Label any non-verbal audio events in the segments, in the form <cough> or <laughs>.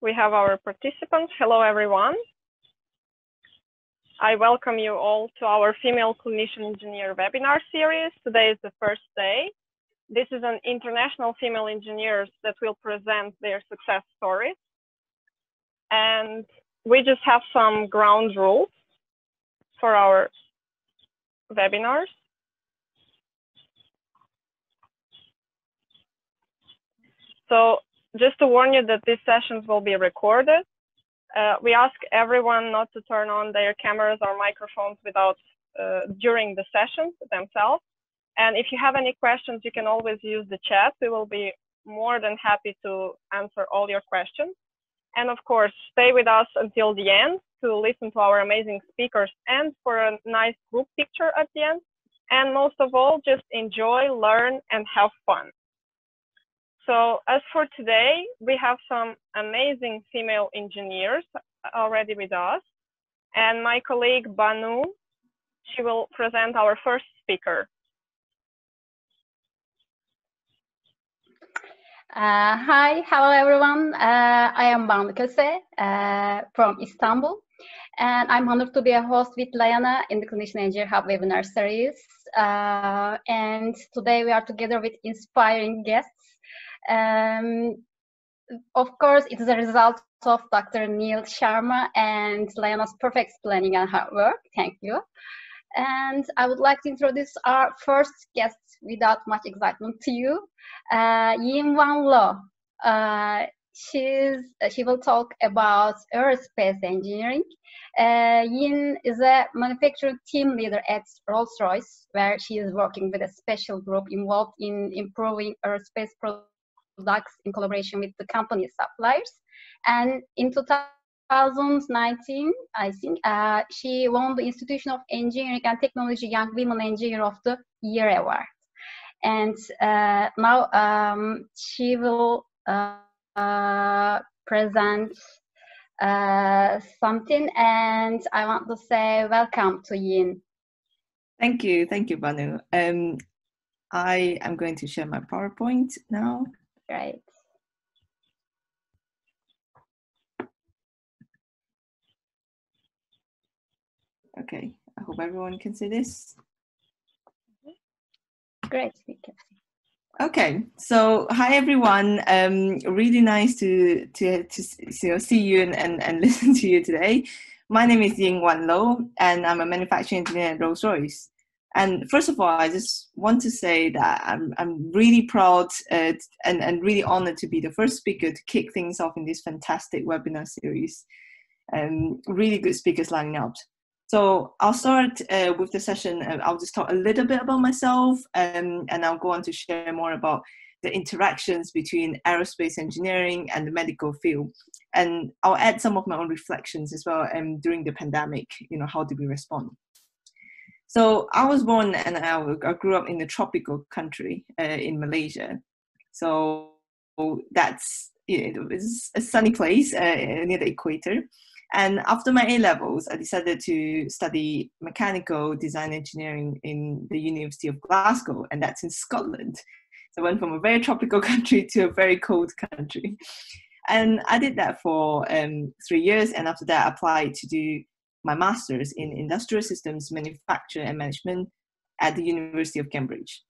we have our participants. Hello, everyone. I welcome you all to our Female Clinician Engineer webinar series. Today is the first day. This is an international female engineers that will present their success stories. And we just have some ground rules for our webinars. So just to warn you that these sessions will be recorded. Uh, we ask everyone not to turn on their cameras or microphones without uh, during the sessions themselves. And if you have any questions, you can always use the chat. We will be more than happy to answer all your questions. And of course, stay with us until the end to listen to our amazing speakers and for a nice group picture at the end. And most of all, just enjoy, learn, and have fun. So as for today, we have some amazing female engineers already with us. And my colleague Banu, she will present our first speaker. Uh, hi, hello everyone. Uh, I am Banu Köse uh, from Istanbul. And I'm honored to be a host with Liana in the Clinician Engineer Hub webinar series. Uh, and today we are together with inspiring guests um, of course, it is a result of Dr. Neil Sharma and Liana's perfect planning and hard work. Thank you. And I would like to introduce our first guest without much excitement to you, uh, Ying Wan Loh. Uh, she's, she will talk about aerospace engineering. Uh, Ying is a manufacturing team leader at Rolls-Royce, where she is working with a special group involved in improving aerospace products products in collaboration with the company suppliers. And in 2019, I think, uh, she won the Institution of Engineering and Technology Young Women Engineer of the Year Award. And uh, now um, she will uh, uh present uh, something and I want to say welcome to Ying. Thank you, thank you, Banu. Um, I am going to share my PowerPoint now right? Okay, I hope everyone can see this. Great, we can see. Okay, so hi everyone. Um, really nice to to to you know, see you and, and, and <laughs> listen to you today. My name is Ying Wan Loh, and I'm a manufacturing engineer at Rolls Royce. And first of all, I just want to say that I'm, I'm really proud uh, and, and really honored to be the first speaker to kick things off in this fantastic webinar series. Um, really good speakers lining up. So I'll start uh, with the session. Uh, I'll just talk a little bit about myself um, and I'll go on to share more about the interactions between aerospace engineering and the medical field. And I'll add some of my own reflections as well um, during the pandemic, you know, how did we respond? So I was born and I grew up in a tropical country uh, in Malaysia. So that's it's a sunny place uh, near the equator. And after my A levels, I decided to study mechanical design engineering in the University of Glasgow, and that's in Scotland. So I went from a very tropical <laughs> country to a very cold country. And I did that for um, three years, and after that, I applied to do my master's in industrial systems manufacture and management at the University of Cambridge.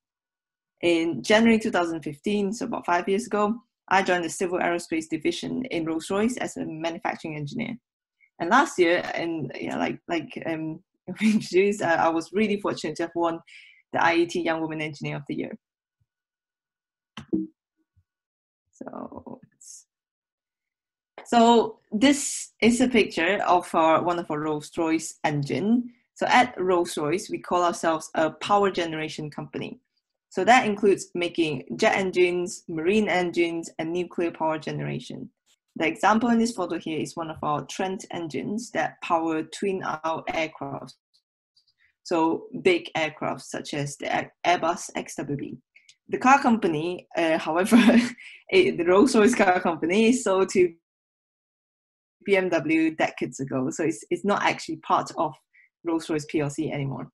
In January 2015, so about five years ago, I joined the civil aerospace division in Rolls Royce as a manufacturing engineer. And last year, and yeah, like like um, <laughs> introduced, I, I was really fortunate to have won the IET Young Woman Engineer of the Year. So so this is a picture of our one of our Rolls-Royce engine. So at Rolls-Royce, we call ourselves a power generation company. So that includes making jet engines, marine engines, and nuclear power generation. The example in this photo here is one of our Trent engines that power twin aisle aircraft. So big aircraft such as the Airbus XWB. The car company, uh, <laughs> however, the Rolls-Royce car company sold to BMW decades ago. So it's, it's not actually part of Rolls Royce PLC anymore.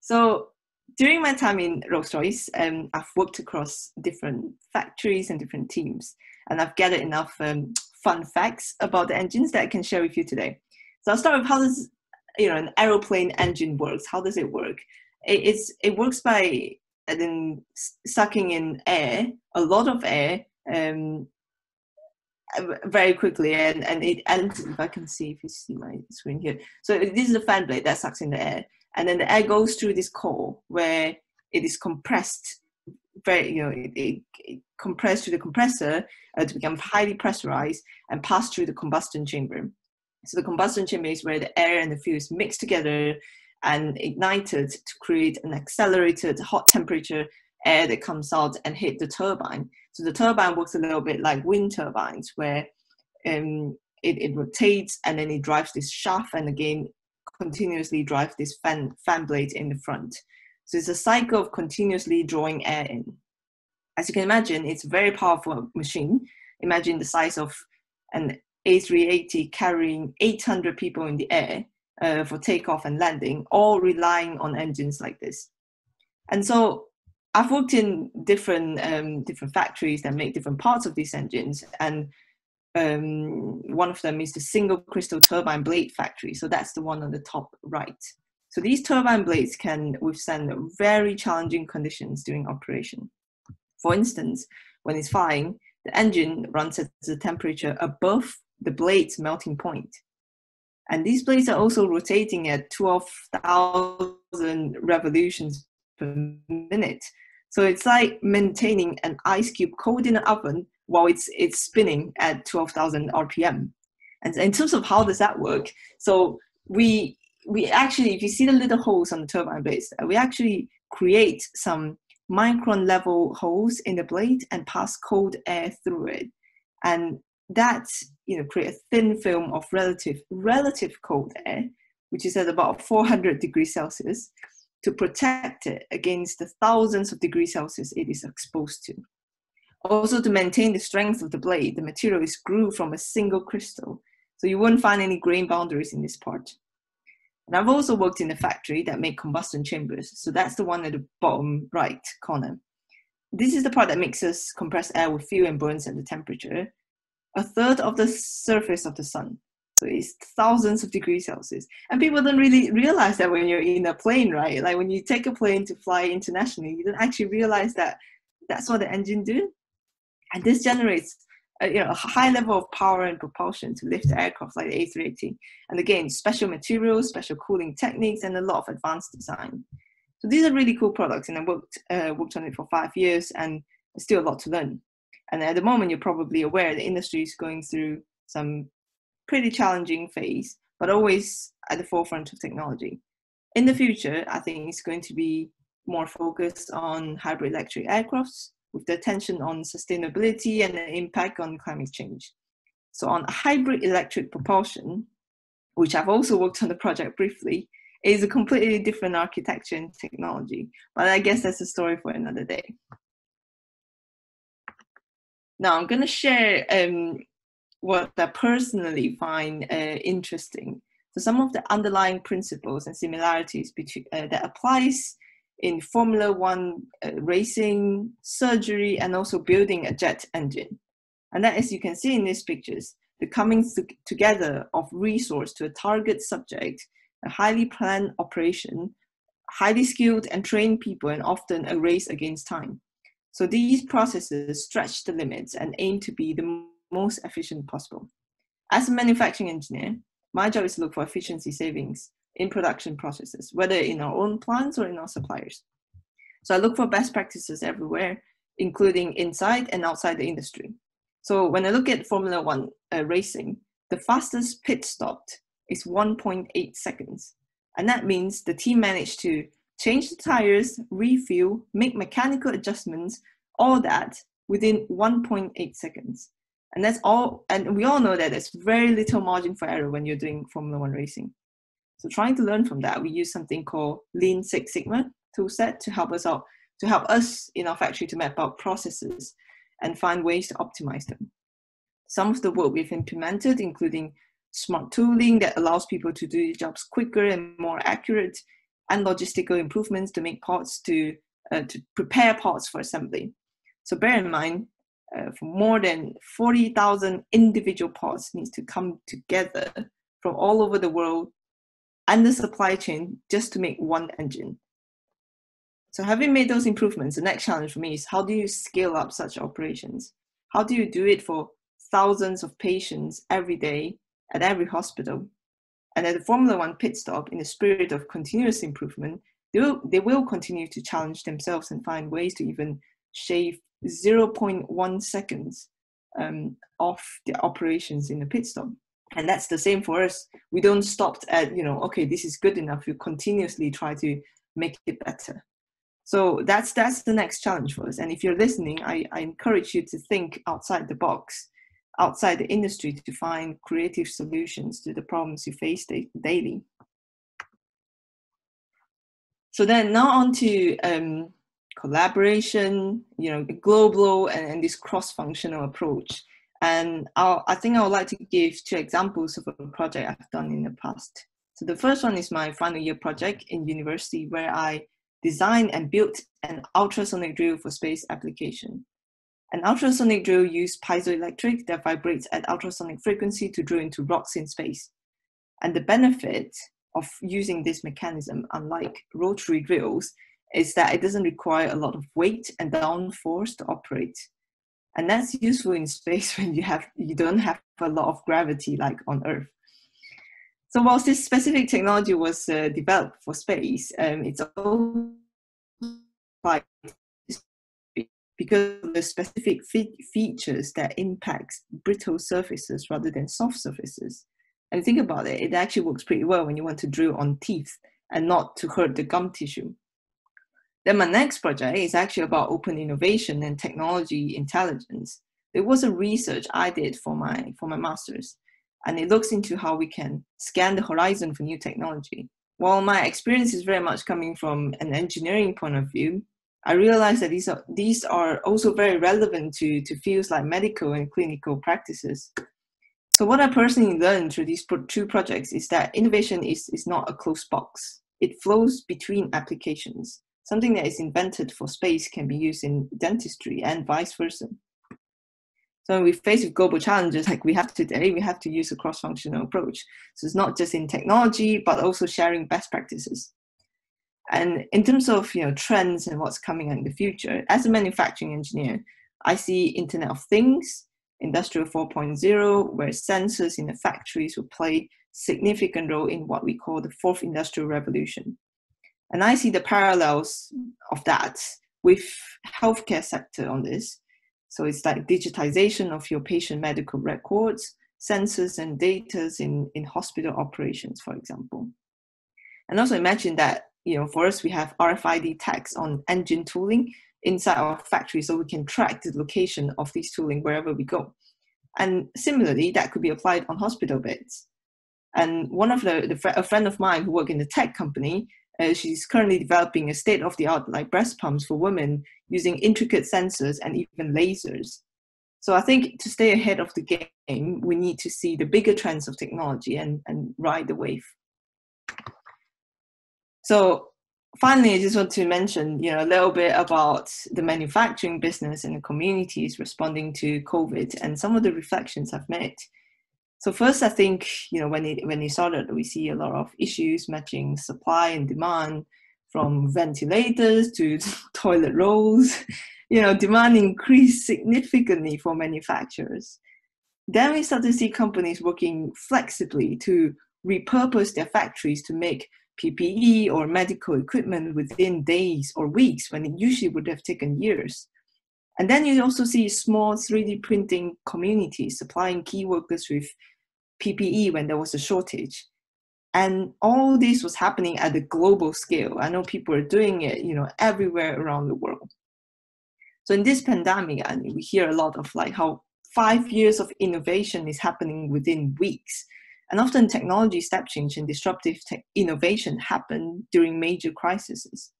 So during my time in Rolls-Royce, um, I've worked across different factories and different teams, and I've gathered enough um, fun facts about the engines that I can share with you today. So I'll start with how does you know an aeroplane engine works. How does it work? It, it's it works by then sucking in air, a lot of air, um, very quickly, and and it and if I can see if you see my screen here. So this is a fan blade that sucks in the air, and then the air goes through this core where it is compressed very you know it, it, it compressed through the compressor uh, to become highly pressurized and pass through the combustion chamber so the combustion chamber is where the air and the fuels mix together and ignited to create an accelerated hot temperature air that comes out and hit the turbine so the turbine works a little bit like wind turbines where um, it, it rotates and then it drives this shaft and again continuously drives this fan, fan blade in the front. So it's a cycle of continuously drawing air in. As you can imagine, it's a very powerful machine. Imagine the size of an A380 carrying 800 people in the air uh, for takeoff and landing, all relying on engines like this. And so I've worked in different um, different factories that make different parts of these engines, and um, one of them is the single crystal turbine blade factory. So that's the one on the top right. So these turbine blades can withstand very challenging conditions during operation. For instance, when it's flying, the engine runs at a temperature above the blade's melting point. And these blades are also rotating at 12,000 revolutions per minute. So it's like maintaining an ice cube cold in an oven while it's it's spinning at 12,000 RPM. And in terms of how does that work, so we we actually, if you see the little holes on the turbine blades, uh, we actually create some micron level holes in the blade and pass cold air through it, and that you know create a thin film of relative relative cold air, which is at about 400 degrees Celsius, to protect it against the thousands of degrees Celsius it is exposed to. Also, to maintain the strength of the blade, the material is grooved from a single crystal, so you won't find any grain boundaries in this part. And I've also worked in a factory that make combustion chambers, so that's the one at the bottom right corner. This is the part that mixes compressed air with fuel and burns at the temperature, a third of the surface of the sun. So it's thousands of degrees Celsius. And people don't really realize that when you're in a plane, right? Like when you take a plane to fly internationally, you don't actually realize that that's what the engine do and this generates a, you know, a high level of power and propulsion to lift aircraft like the A380. And again, special materials, special cooling techniques, and a lot of advanced design. So these are really cool products, and I worked uh, worked on it for five years, and still a lot to learn. And at the moment, you're probably aware the industry is going through some pretty challenging phase, but always at the forefront of technology. In the future, I think it's going to be more focused on hybrid electric aircrafts, with the attention on sustainability and the impact on climate change. So on hybrid electric propulsion, which I've also worked on the project briefly, is a completely different architecture and technology. But I guess that's a story for another day. Now I'm going to share um, what I personally find uh, interesting. So some of the underlying principles and similarities between, uh, that applies in Formula One uh, racing, surgery, and also building a jet engine. And that, as you can see in these pictures, the coming th- together of resource to a target subject, a highly planned operation, highly skilled and trained people, and often a race against time. So these processes stretch the limits and aim to be the most efficient possible. As a manufacturing engineer, my job is to look for efficiency savings in production processes, whether in our own plants or in our suppliers. So I look for best practices everywhere, including inside and outside the industry. So when I look at Formula One uh, racing, the fastest pit stopped is 1.8 seconds. And that means the team managed to change the tires, refuel, make mechanical adjustments, all that within 1.8 seconds. And that's all, and we all know that there's very little margin for error when you're doing Formula One racing. So trying to learn from that, we use something called Lean Six Sigma toolset to help us out, to help us in our factory to map out processes and find ways to optimize them. Some of the work we've implemented, including smart tooling that allows people to do jobs quicker and more accurate, and logistical improvements to make parts to, uh, to prepare parts for assembly. So bear in mind, uh, for more than 40,000 individual parts needs to come together from all over the world and the supply chain just to make one engine. So having made those improvements, the next challenge for me is how do you scale up such operations? How do you do it for thousands of patients every day at every hospital? And at the Formula One pit stop, in the spirit of continuous improvement, they will, they will continue to challenge themselves and find ways to even shave 0.1 seconds um, off the operations in the pit stop. And that's the same for us. We don't stop at, you know, okay, this is good enough. We continuously try to make it better. So that's that's the next challenge for us. And if you're listening, I, I encourage you to think outside the box, outside the industry to find creative solutions to the problems you face da- daily. So then now on to um, collaboration, you know, global and, and this cross-functional approach. And I'll, I think I would like to give two examples of a project I've done in the past. So the first one is my final year project in university where I designed and built an ultrasonic drill for space application. An ultrasonic drill uses piezoelectric that vibrates at ultrasonic frequency to drill into rocks in space. And the benefit of using this mechanism, unlike rotary drills, is that it doesn't require a lot of weight and downforce to operate. And that's useful in space <laughs> when you have you don't have a lot of gravity like on Earth. So whilst this specific technology was uh, developed for space, um, it's all like because of the specific fe- features that impact brittle surfaces rather than soft surfaces. And think about it, it actually works pretty well when you want to drill on teeth and not to hurt the gum tissue. Then my next project is actually about open innovation and technology intelligence. It was a research I did for my for my master's and it looks into how we can scan the horizon for new technology. While my experience is very much coming from an engineering point of view, I realize that these are, these are also very relevant to, to fields like medical and clinical practices. So what I personally learned through these two projects is that innovation is, is not a closed box. It flows between applications. Something that is invented for space can be used in dentistry and vice versa. So when we face with global challenges like we have today, we have to use a cross-functional approach. So it's not just in technology, but also sharing best practices. And in terms of you know trends and what's coming in the future, as a manufacturing engineer, I see Internet of Things, Industrial 4.0, where sensors in the factories will play significant role in what we call the fourth industrial revolution. And I see the parallels of that with healthcare sector on this, so it's like digitization of your patient medical records, sensors and data in, in hospital operations, for example. And also imagine that, you know, for us, we have RFID tags on engine tooling inside our factory so we can track the location of these tooling wherever we go. And similarly, that could be applied on hospital beds. And one of the, the a friend of mine who worked in the tech company uh, she's currently developing a state-of-the-art like breast pumps for women using intricate sensors and even lasers. So I think to stay ahead of the game, we need to see the bigger trends of technology and, and ride the wave. So finally, I just want to mention, you know, a little bit about the manufacturing business and the communities responding to COVID and some of the reflections I've made. So first, I think you know when it when it started, we see a lot of issues matching supply and demand, from ventilators to <laughs> toilet rolls. You know, demand increased significantly for manufacturers. Then we start to see companies working flexibly to repurpose their factories to make PPE or medical equipment within days or weeks when it usually would have taken years. And then you also see small 3D printing communities supplying key workers with PPE when there was a shortage. And all this was happening at a global scale. I know people are doing it, you know, everywhere around the world. So in this pandemic, I mean, we hear a lot of like how five years of innovation is happening within weeks. And often technology step change and disruptive innovation happen during major crises.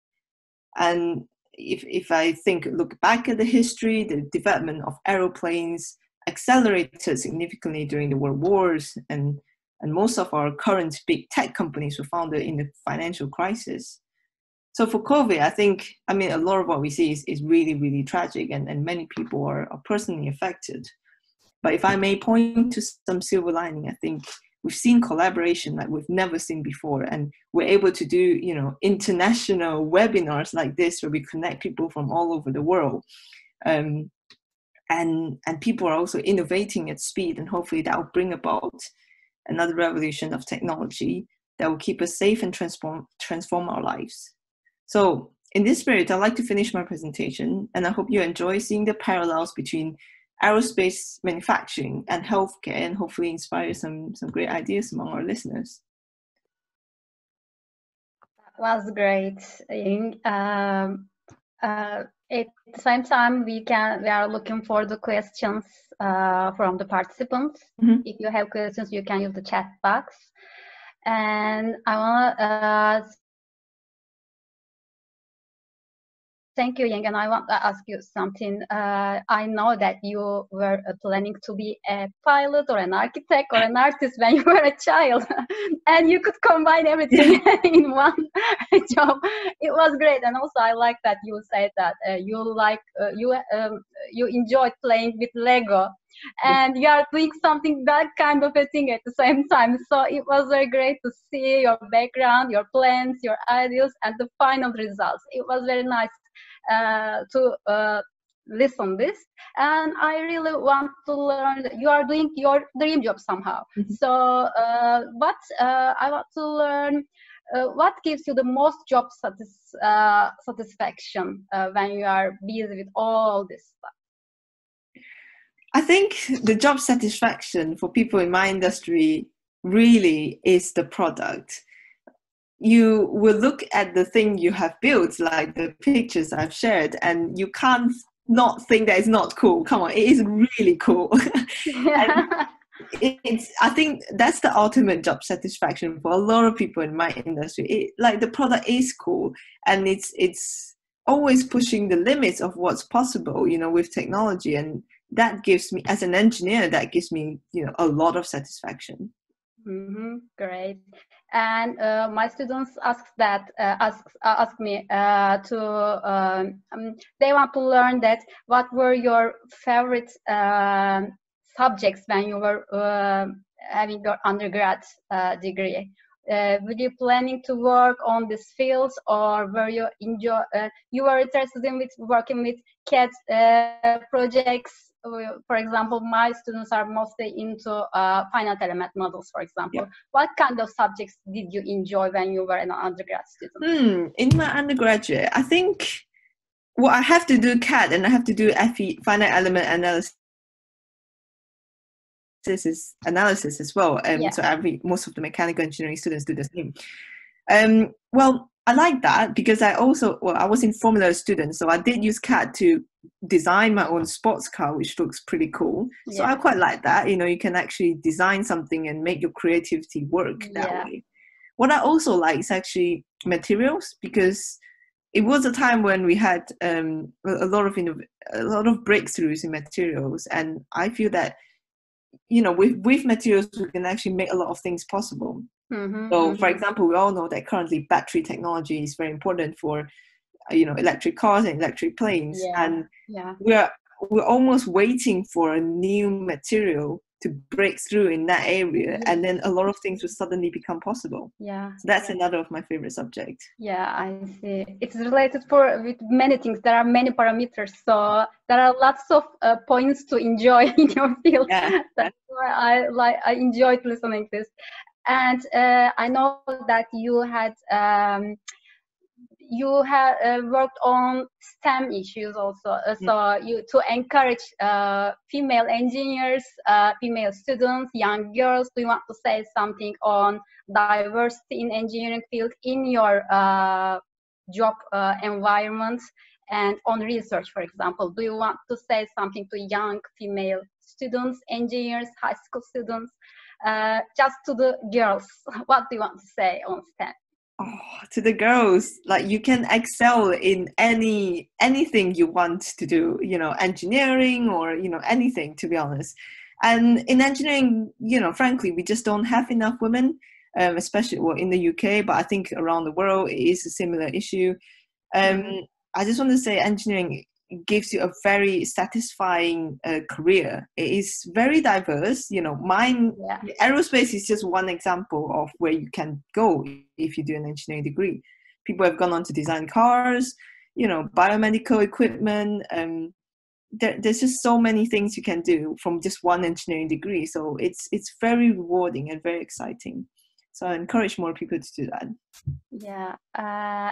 And if, if I think, look back at the history, the development of aeroplanes, accelerated significantly during the world wars and and most of our current big tech companies were founded in the financial crisis. So for COVID, I think, I mean, a lot of what we see is, is really, really tragic, and, and many people are, are personally affected. But if I may point to some silver lining, I think we've seen collaboration like we've never seen before and we're able to do you know international webinars like this where we connect people from all over the world um, and and people are also innovating at speed and hopefully that will bring about another revolution of technology that will keep us safe and transform transform our lives so in this spirit i'd like to finish my presentation and i hope you enjoy seeing the parallels between aerospace manufacturing and healthcare and hopefully inspire some, some great ideas among our listeners. That was great, Ying. Um, uh, at the same time, we can we are looking for the questions uh, from the participants. Mm-hmm. If you have questions, you can use the chat box. And I want to Thank you, Yang. And I want to ask you something. Uh, I know that you were uh, planning to be a pilot or an architect or an artist when <laughs> you were a child, <laughs> and you could combine everything <laughs> in one job. It was great, and also I like that you said that uh, you like uh, you um, you enjoyed playing with Lego, and you are doing something that kind of a thing at the same time. So it was very great to see your background, your plans, your ideas, and the final results. It was very nice uh, to uh, listen this and i really want to learn you are doing your dream job somehow mm-hmm. so uh, but uh, i want to learn uh, what gives you the most job satis- uh, satisfaction when you are busy with all this stuff i think the job satisfaction for people in my industry really is the product you will look at the thing you have built, like the pictures I've shared, and you can't not think that it's not cool. Come on, it is really cool. <laughs> it's I think that's the ultimate job satisfaction for a lot of people in my industry. It, like the product is cool and it's it's always pushing the limits of what's possible, you know, with technology and that gives me as an engineer that gives me, you know, a lot of satisfaction. Mm-hmm, great. And uh, my students ask that uh, ask uh, ask me uh, to um, um, they want to learn that what were your favorite um, subjects when you were uh, having your undergrad uh, were you planning to work on these fields or were you enjoy you were interested in with working with CAD projects for example, my students are mostly into uh, finite element models, for example. Yeah. What kind of subjects did you enjoy when you were an undergrad student? Hmm, in my undergraduate, I think, well, I have to do CAD and I have to do FE, finite element analysis is analysis as well. Um, yeah. So every most of the mechanical engineering students do the same. Um, well, I like that because I also well I was in Formula student, so I did use CAD to design my own sports car, which looks pretty cool. Yeah. So I quite like that. You know, you can actually design something and make your creativity work that yeah. way. What I also like is actually materials because it was a time when we had um, a lot of a lot of breakthroughs in materials, and I feel that you know with with materials we can actually make a lot of things possible Mm-hmm, so, mm-hmm. for example, we all know that currently battery technology is very important for, uh, you know, electric cars and electric planes, yeah. and yeah. we're we're almost waiting for a new material to break through in that area, and then a lot of things will suddenly become possible. Yeah, so that's another of my favorite subjects. Yeah, I see. It's related for with many things. There are many parameters, so there are lots of uh, points to enjoy <laughs> in your field. Yeah. That's why I like I enjoyed listening to this and uh, I know that you had um, you have uh, worked on STEM issues also. Uh, so you to encourage uh, female engineers, uh, female students, young girls. Do you want to say something on diversity in engineering field in your uh, job environment and on research, for example? Do you want to say something to young female students, engineers, high school students? Uh, just to the girls, <laughs> what do you want to say on STEM? Oh, to the girls, like you can excel in any anything you want to do, you know, engineering or you know anything. To be honest, And in engineering, you know, frankly, we just don't have enough women, um, especially well, in the UK, but I think around the world it is a similar issue. Um, mm-hmm. I just want to say engineering gives you a very satisfying uh, career. It is very diverse. You know, mine yeah. aerospace is just one example of where you can go if you do an engineering degree. People have gone on to design cars, you know, biomedical equipment. Um, there, there's just so many things you can do from just one engineering degree. So it's it's very rewarding and very exciting so i encourage more people to do that. Yeah uh,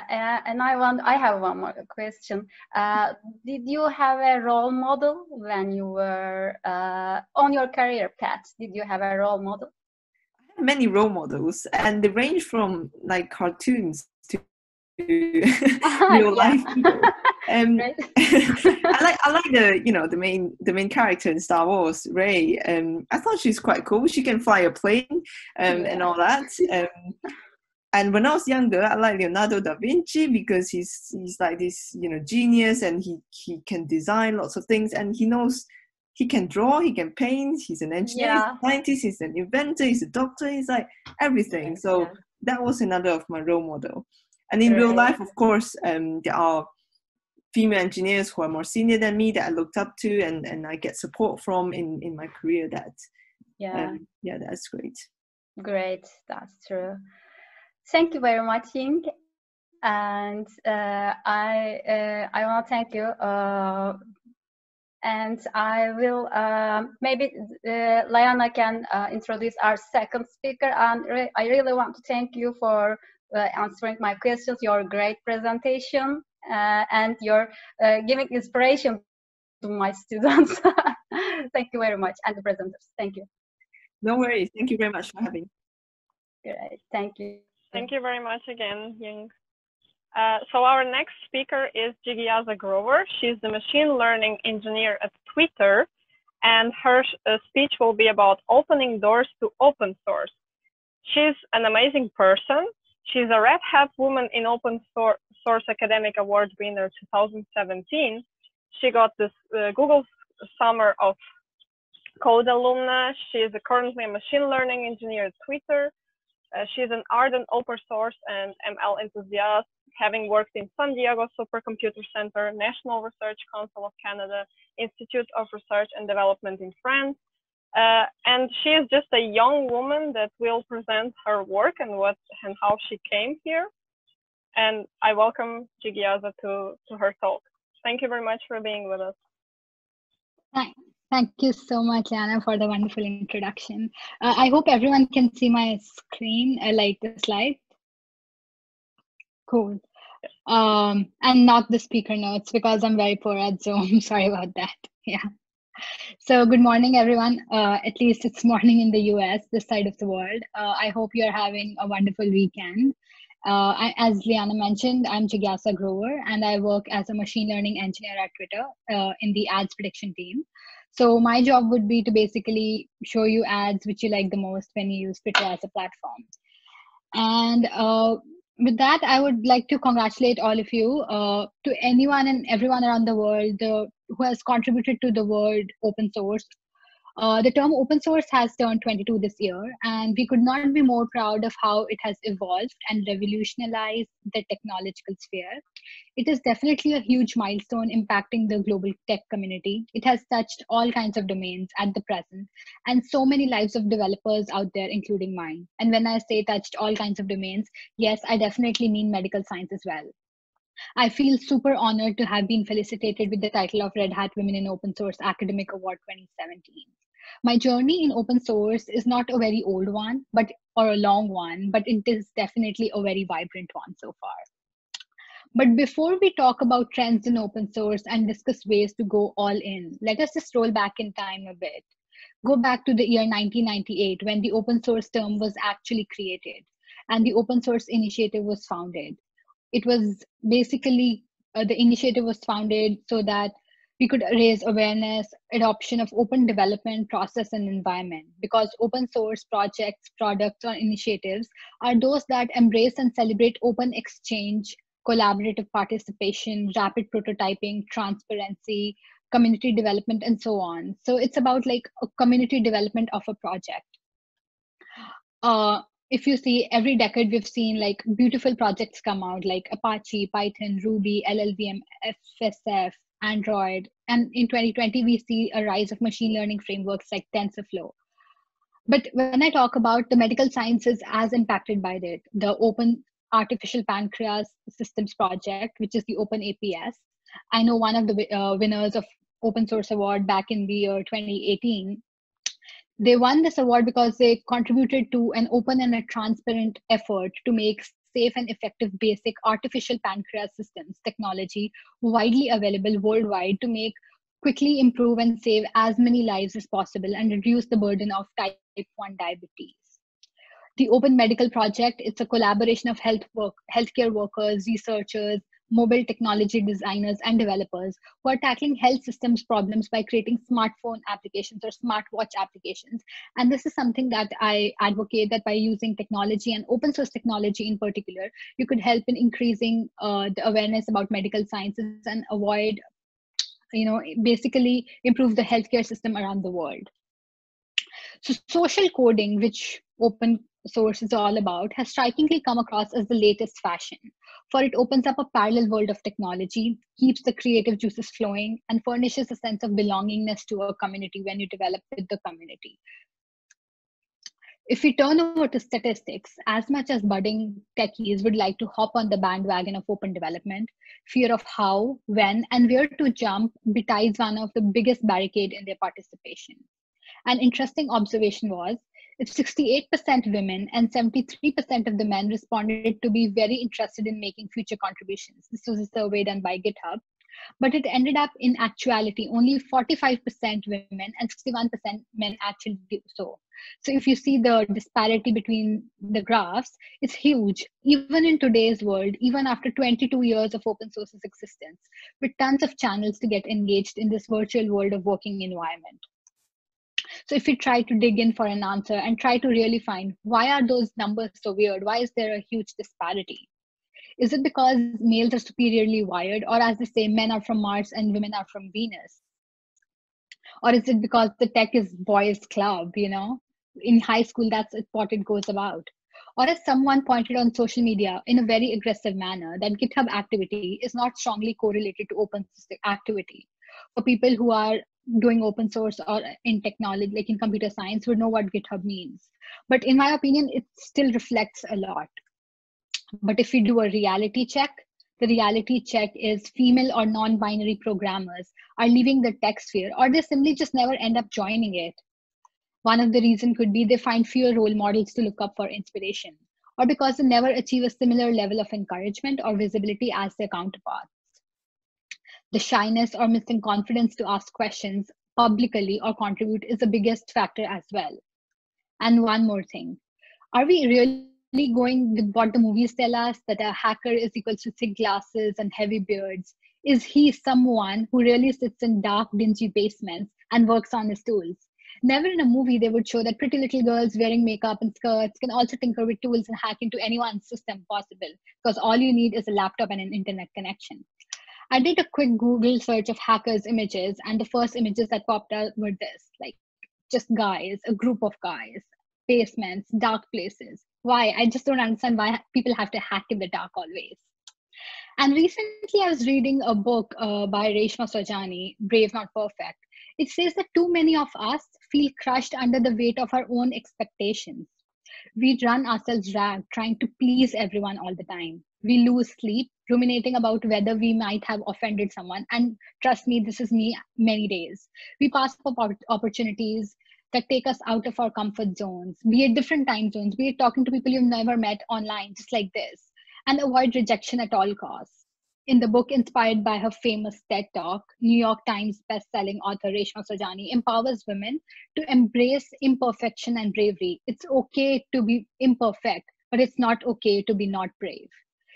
and i want i have one more question. Uh, did you have a role model when you were uh, on your career path? Did you have a role model? I have many role models and they range from like cartoons to <laughs> real life <laughs> um, <laughs> <laughs> I like I like the you know the main the main character in Star Wars, Rey. Um, I thought she's quite cool. She can fly a plane um, yeah. and all that. Um, and when I was younger, I like Leonardo da Vinci because he's he's like this you know genius and he he can design lots of things and he knows he can draw, he can paint. He's an engineer, yeah. he's a scientist, he's an inventor, he's a doctor. He's like everything. So yeah. that was another of my role model. And in right. real life, of course, um, there are female engineers who are more senior than me that I looked up to and, and I get support from in, in my career that yeah um, yeah that's great. Great, that's true. Thank you very much, Ying. And uh, I uh, I want to thank you. Uh, and I will uh, maybe uh, Liana can uh, introduce our second speaker. And re I really want to thank you for answering my questions. Your great presentation uh, and you're uh, giving inspiration to my students. <laughs> Thank you very much, and the presenters. Thank you. No worries. Thank you very much for having. Great. Thank you. Thank you very much again, Ying. Uh, so our next speaker is Jigyasa Grover. She's the machine learning engineer at Twitter, and her uh, speech will be about opening doors to open source. She's an amazing person. She's a Red Hat Woman in Open Source Academic Award winner 2017. She got this uh, Google Summer of Code alumna. She is currently a machine learning engineer at Twitter. Uh, she's an ardent open source and ML enthusiast, having worked in San Diego Supercomputer Center, National Research Council of Canada, Institute of Research and Development in France, uh, and she is just a young woman that will present her work and what and how she came here. And I welcome Jigyasa to, to her talk. Thank you very much for being with us. Hi. Thank you so much, Anna, for the wonderful introduction. Uh, I hope everyone can see my screen, uh, like the slide. Cool. Um, and not the speaker notes because I'm very poor at Zoom. <laughs> Sorry about that. Yeah. So, good morning, everyone. Uh, at least it's <laughs> morning in the US, this side of the world. Uh, I hope you're having a wonderful weekend. Uh, I, as Liana mentioned, I'm Jigyasa Grover, and I work as a machine learning engineer at Twitter uh, in the ads prediction team. So, my job would be to basically show you ads which you like the most when you use Twitter as a platform. And uh, with that, I would like to congratulate all of you. Uh, to anyone and everyone around the world, the who has contributed to the word open source. Uh, the term open source has turned 22 this year, and we could not be more proud of how it has evolved and revolutionized the technological sphere. It is definitely a huge milestone impacting the global tech community. It has touched all kinds of domains at the present, and so many lives of developers out there, including mine. And when I say touched all kinds of domains, yes, I definitely mean medical science as well. I feel super honored to have been felicitated with the title of Red Hat Women in Open Source Academic Award 2017. My journey in open source is not a very old one, but or a long one, but it is definitely a very vibrant one so far. But before we talk about trends in open source and discuss ways to go all in, let us just roll back in time a bit. Go back to the year 1998 when the open source term was actually created and the open source initiative was founded it was basically uh, the initiative was founded so that we could raise awareness adoption of open development process and environment because open source projects products or initiatives are those that embrace and celebrate open exchange collaborative participation rapid prototyping transparency community development, and so on. So it's about like a community development of a project. Uh, if you see every decade we've seen like beautiful projects come out like apache python ruby llvm fsf android. And in 2020 we see a rise of machine learning frameworks like tensorflow. But when i talk about the medical sciences as impacted by it the open artificial pancreas systems project which is the open aps i know one of the uh, winners of open source award back in the year 2018 they won this award because they contributed to an open and a transparent effort to make safe and effective basic artificial pancreas systems technology widely available worldwide to make quickly improve and save as many lives as possible and reduce the burden of type 1 diabetes. The Open Medical Project, it's a collaboration of health work, healthcare workers, researchers, mobile technology designers and developers who are tackling health systems problems by creating smartphone applications or smartwatch applications. And this is something that I advocate that by using technology and open source technology in particular, you could help in increasing uh, the awareness about medical sciences and avoid, you know, basically improve the healthcare system around the world. So social coding, which open source is all about, has strikingly come across as the latest fashion for it opens up a parallel world of technology, keeps the creative juices flowing, and furnishes a sense of belongingness to a community when you develop with the community. If we turn over to statistics, as much as budding techies would like to hop on the bandwagon of open development, fear of how, when, and where to jump betides one of the biggest barricade in their participation. An interesting observation was if 68% women and 73% of the men responded to be very interested in making future contributions. This was a survey done by GitHub. But it ended up in actuality, only 45% women and 61% men actually do so. So if you see the disparity between the graphs, it's huge. Even in today's world, even after 22 years of open source's existence, with tons of channels to get engaged in this virtual world of working environment. So if we try to dig in for an answer and try to really find why are those numbers so weird? Why is there a huge disparity? Is it because males are superiorly wired, or as they say, men are from Mars and women are from Venus? Or is it because the tech is boys' club, you know? In high school, that's what it goes about. Or as someone pointed on social media in a very aggressive manner, that GitHub activity is not strongly correlated to open activity. For people who are doing open source or in technology, like in computer science, would know what GitHub means. But in my opinion, it still reflects a lot. But if we do a reality check, the reality check is female or non binary programmers are leaving the tech sphere or they simply just never end up joining it. One of the reasons could be they find fewer role models to look up for inspiration, or because they never achieve a similar level of encouragement or visibility as their counterparts the shyness or missing confidence to ask questions publicly or contribute is the biggest factor as well. And one more thing are we really going with what the movies tell us that a hacker is equal to thick glasses and heavy beards? Is he someone who really sits in dark, dingy basements and works on his tools? Never in a movie they would show that pretty little girls wearing makeup and skirts can also tinker with tools and hack into anyone's system possible because all you need is a laptop and an internet connection. I did a quick Google search of hackers' images, and the first images that popped out were this like just guys, a group of guys, basements, dark places. Why? I just don't understand why people have to hack in the dark always. And recently, I was reading a book uh, by Reshma Saujani, Brave Not Perfect. It says that too many of us feel crushed under the weight of our own expectations. We run ourselves ragged, trying to please everyone all the time. We lose sleep ruminating about whether we might have offended someone. And trust me, this is me many days. We pass up opportunities that take us out of our comfort zones, be it different time zones, be it talking to people you've never met online, just like this, and avoid rejection at all costs. In the book inspired by her famous TED Talk, New York Times best-selling author Reshma Saujani empowers women to embrace imperfection and bravery. It's okay to be imperfect, but it's not okay to be not brave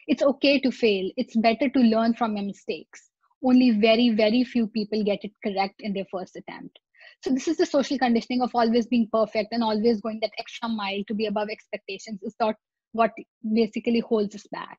it's okay to fail. It's better to learn from your mistakes. Only very, very few people get it correct in their first attempt. So this is the social conditioning of always being perfect and always going that extra mile to be above expectations is not what basically holds us back.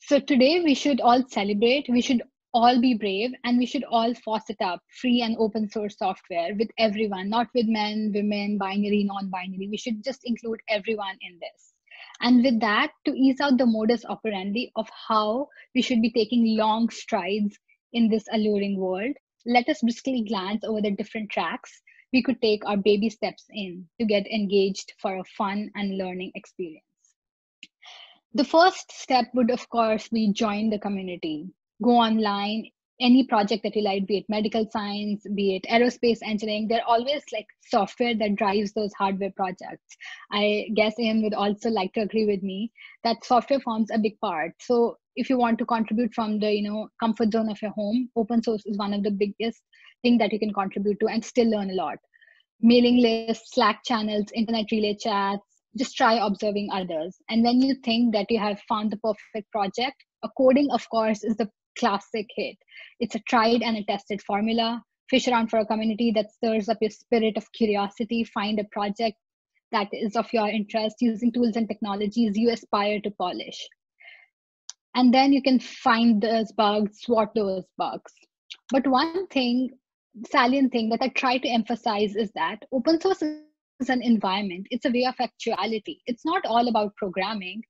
So today we should all celebrate. We should all be brave and we should all faucet up free and open source software with everyone, not with men, women, binary, non binary. We should just include everyone in this. And with that, to ease out the modus operandi of how we should be taking long strides in this alluring world, let us briskly glance over the different tracks we could take our baby steps in to get engaged for a fun and learning experience. The first step would, of course, be join the community go online any project that you like be it medical science be it aerospace engineering they're always like software that drives those hardware projects. I guess Ying would also like to agree with me that software forms a big part. So if you want to contribute from the you know comfort zone of your home open source is one of the biggest thing that you can contribute to and still learn a lot. Mailing lists slack channels internet relay chats just try observing others. And when you think that you have found the perfect project coding of course is the classic hit. It's a tried and a tested formula. Fish around for a community that stirs up your spirit of curiosity. Find a project that is of your interest using tools and technologies you aspire to polish. And then you can find those bugs, swat those bugs. But one thing, salient thing that I try to emphasize is that open source is an environment, it's a way of actuality. It's not all about programming.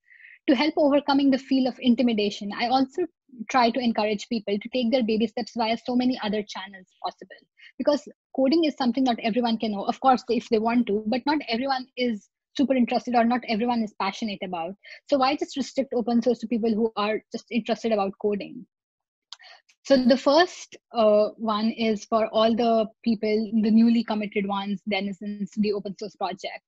To help overcoming the feel of intimidation, I also try to encourage people to take their baby steps via so many other channels possible. Because coding is something not everyone can know of course if they want to but not everyone is super interested or not everyone is passionate about. So why just restrict open source to people who are just interested about coding? So the first uh, one is for all the people the newly committed ones denizens the open source project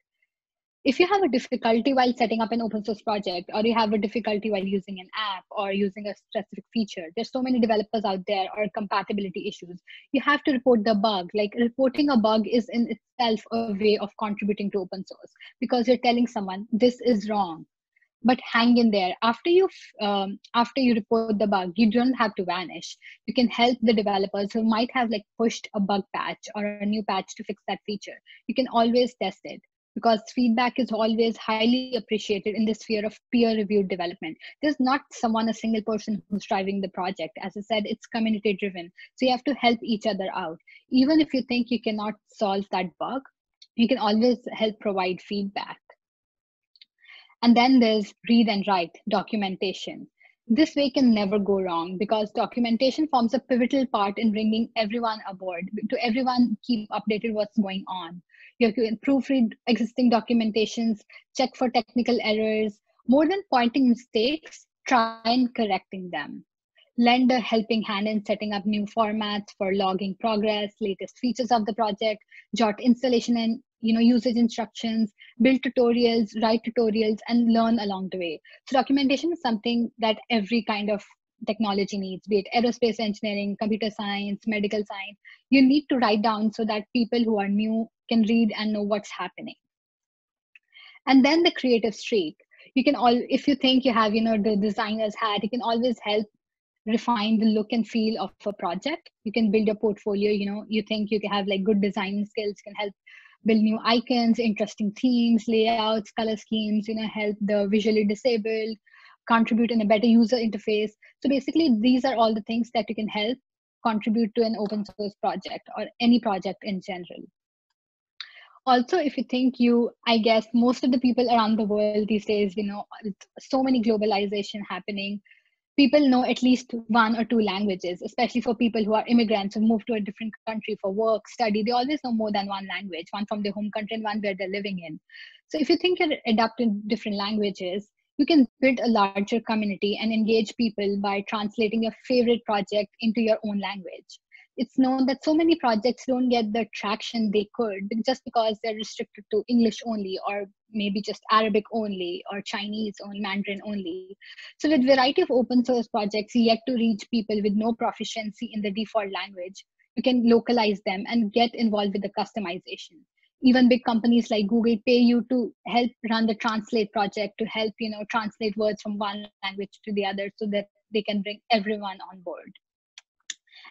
if you have a difficulty while setting up an open source project or you have a difficulty while using an app or using a specific feature there's so many developers out there or compatibility issues you have to report the bug. Like reporting a bug is in itself a way of contributing to open source because you're telling someone this is wrong. But hang in there. After you um, after you report the bug you don't have to vanish. You can help the developers who might have like pushed a bug patch or a new patch to fix that feature. You can always test it because feedback is always highly appreciated in the sphere of peer reviewed development. There's not someone, a single person who's driving the project. As I said, it's community driven. So you have to help each other out. Even if you think you cannot solve that bug, you can always help provide feedback. And then there's read and write documentation. This way can never go wrong because documentation forms a pivotal part in bringing everyone aboard, to everyone keep updated what's going on you have to proofread existing documentations, check for technical errors. More than pointing mistakes, try and correcting them. Lend a helping hand in setting up new formats for logging progress, latest features of the project, jot installation and you know usage instructions, build tutorials, write tutorials, and learn along the way. So documentation is something that every kind of technology needs, be it aerospace engineering, computer science, medical science. You need to write down so that people who are new can read and know what's happening. And then the creative streak. You can all, if you think you have, you know, the designer's hat, you can always help refine the look and feel of a project. You can build a portfolio, you know, you think you can have like good design skills, can help build new icons, interesting themes, layouts, color schemes, you know, help the visually disabled, contribute in a better user interface. So basically, these are all the things that you can help contribute to an open source project or any project in general. Also, if you think you, I guess most of the people around the world these days, you know, so many globalization happening, people know at least one or two languages, especially for people who are immigrants who move to a different country for work, study. They always know more than one language, one from their home country and one where they're living in. So if you think you're adapting different languages, you can build a larger community and engage people by translating your favorite project into your own language. It's known that so many projects don't get the traction they could just because they're restricted to English only, or maybe just Arabic only, or Chinese or Mandarin only. So, with variety of open source projects yet to reach people with no proficiency in the default language, you can localize them and get involved with the customization even big companies like google pay you to help run the translate project to help you know translate words from one language to the other so that they can bring everyone on board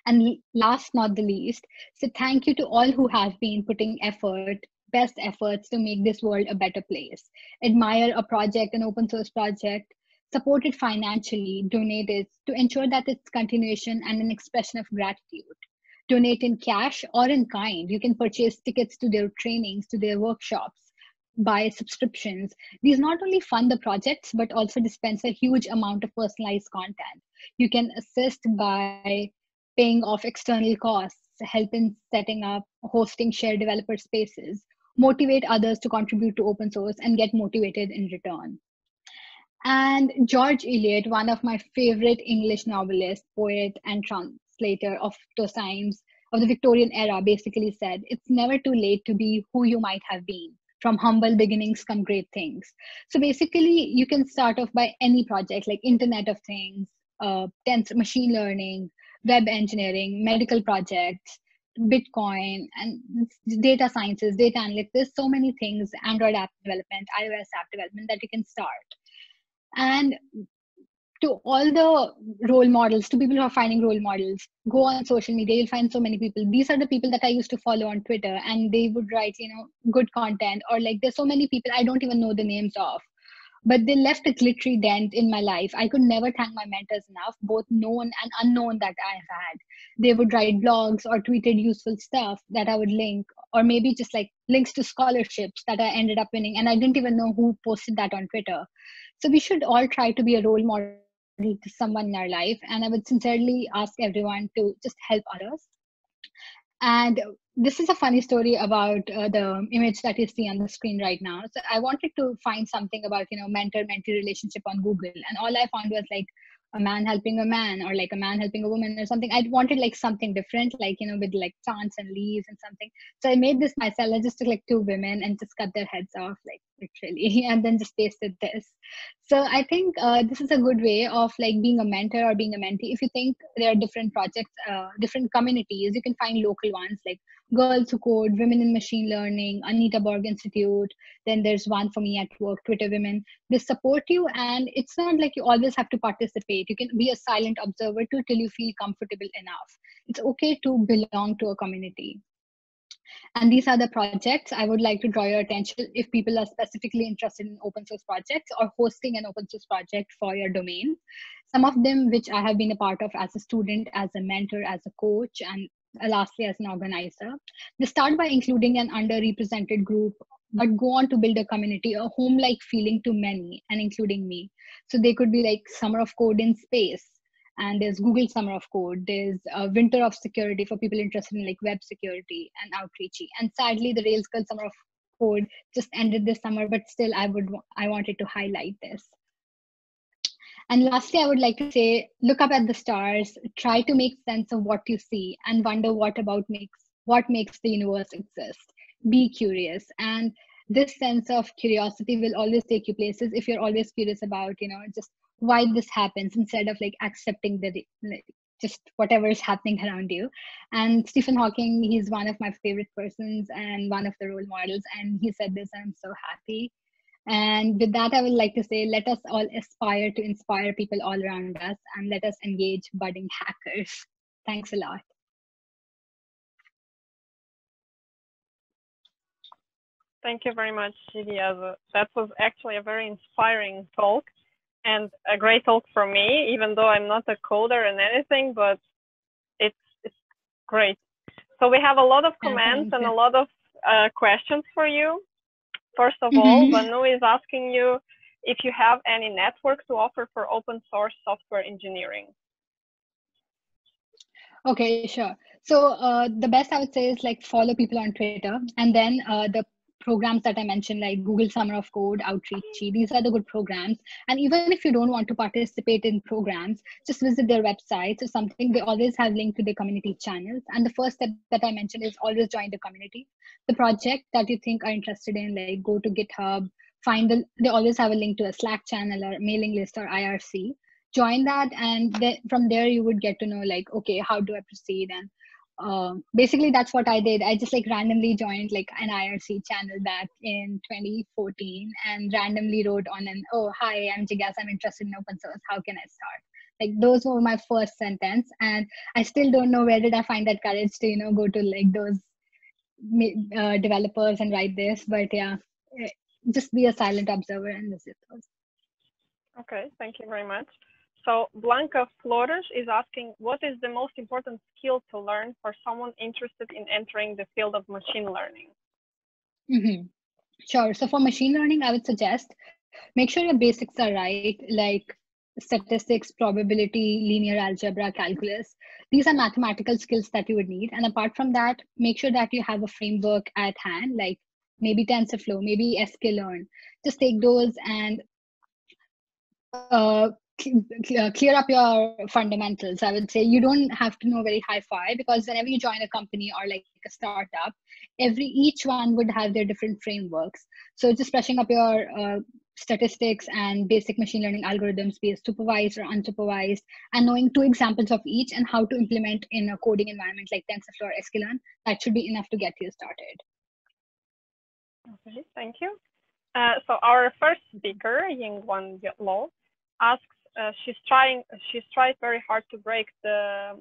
and last not the least so thank you to all who have been putting effort best efforts to make this world a better place admire a project an open source project support it financially, donate it to ensure that its continuation and an expression of gratitude. Donate in cash or in kind. You can purchase tickets to their trainings, to their workshops, buy subscriptions. These not only fund the projects, but also dispense a huge amount of personalized content. You can assist by paying off external costs, help in setting up, hosting shared developer spaces, motivate others to contribute to open source, and get motivated in return. And George Eliot, one of my favorite English novelists, poet, and of those times, of the Victorian era, basically said, It's never too late to be who you might have been. From humble beginnings come great things. So basically, you can start off by any project like Internet of Things, uh, machine learning, web engineering, medical projects, Bitcoin, and data sciences, data analytics. There's so many things, Android app development, iOS app development that you can start. And to all the role models, to people who are finding role models, go on social media, you'll find so many people. These are the people that I used to follow on Twitter, and they would write, you know, good content, or like there's so many people I don't even know the names of but they left a glittery dent in my life. I could never thank my mentors enough, both known and unknown that I've had. They would write blogs or tweeted useful stuff that I would link, or maybe just like links to scholarships that I ended up winning. And I didn't even know who posted that on Twitter. So we should all try to be a role model to someone in our life. And I would sincerely ask everyone to just help others. And this is a funny story about uh, the image that you see on the screen right now. So I wanted to find something about, you know, mentor-mentee relationship on Google. And all I found was like a man helping a man or like a man helping a woman or something. I wanted like something different, like, you know, with like plants and leaves and something. So I made this myself. I just took like two women and just cut their heads off, like literally, <laughs> and then just pasted this. So I think uh, this is a good way of like being a mentor or being a mentee. If you think there are different projects, uh, different communities, you can find local ones like Girls Who Code, Women in Machine Learning, Anita Borg Institute. Then there's one for me at work, Twitter Women. They support you, and it's not like you always have to participate. You can be a silent observer too till you feel comfortable enough. It's okay to belong to a community. And these are the projects I would like to draw your attention if people are specifically interested in open source projects or hosting an open source project for your domain. Some of them, which I have been a part of as a student, as a mentor, as a coach, and lastly as an organizer. They start by including an underrepresented group, but go on to build a community, a home-like feeling to many, and including me. So they could be like Summer of Code in space, and there's Google Summer of Code. There's a Winter of Security for people interested in like web security and outreachy. And sadly, the Rails Girl Summer of Code just ended this summer, but still, I would I wanted to highlight this. And lastly, I would like to say look up at the stars, try to make sense of what you see, and wonder what about makes what makes the universe exist. Be curious. And this sense of curiosity will always take you places if you're always curious about, you know, just why this happens instead of like accepting the like, just whatever is happening around you. And Stephen Hawking, he's one of my favorite persons and one of the role models. And he said this, I'm so happy and with that, I would like to say, let us all aspire to inspire people all around us and let us engage budding hackers. Thanks a lot. Thank you very much. That was actually a very inspiring talk and a great talk for me, even though I'm not a coder and anything, but it's, it's great. So we have a lot of comments and a lot of uh, questions for you. First of mm-hmm. all, Banu is asking you if you have any network to offer for open source software engineering. Okay, sure. So uh, the best I would say is like follow people on Twitter, and then uh, the programs that I mentioned, like Google Summer of Code, Outreachy, mm-hmm. these are the good programs. And even if you don't want to participate in programs, just visit their websites or something. They always have link to the community channels. And the first step that I mentioned is always join the community. The project that you think are interested in, like go to GitHub, find the, they always have a link to a Slack channel or mailing list or IRC. Join that, and then from there you would get to know like, okay, how do I proceed and uh, basically that's what I did. I just like randomly joined like an IRC channel back in 2014 and randomly wrote on an oh hi I'm Jigyasa I'm interested in open source how can I start like those were my first sentence and I still don't know where did I find that courage to you know go to like those uh, developers and write this but yeah eh, just be a silent observer and visit those. Okay, thank you very much. So Blanca Flores is asking, what is the most important skill to learn for someone interested in entering the field of machine learning? Mm-hmm. Sure. So for machine learning, I would suggest make sure your basics are right, like statistics, probability, linear algebra, calculus. These are mathematical skills that you would need. And apart from that, make sure that you have a framework at hand, like maybe TensorFlow, maybe sklearn. Just take those and uh, clear up your fundamentals i would say. You don't have to know very high fi because whenever you join a company or like a startup every each one would have their different frameworks. So just brushing up your uh, statistics and basic machine learning algorithms be it supervised or unsupervised and knowing two examples of each and how to implement in a coding environment like tensorflow or sklearn that should be enough to get you started. Okay thank you. Uh, so our first speaker yingwan lo asks uh, she's trying she's tried very hard to break the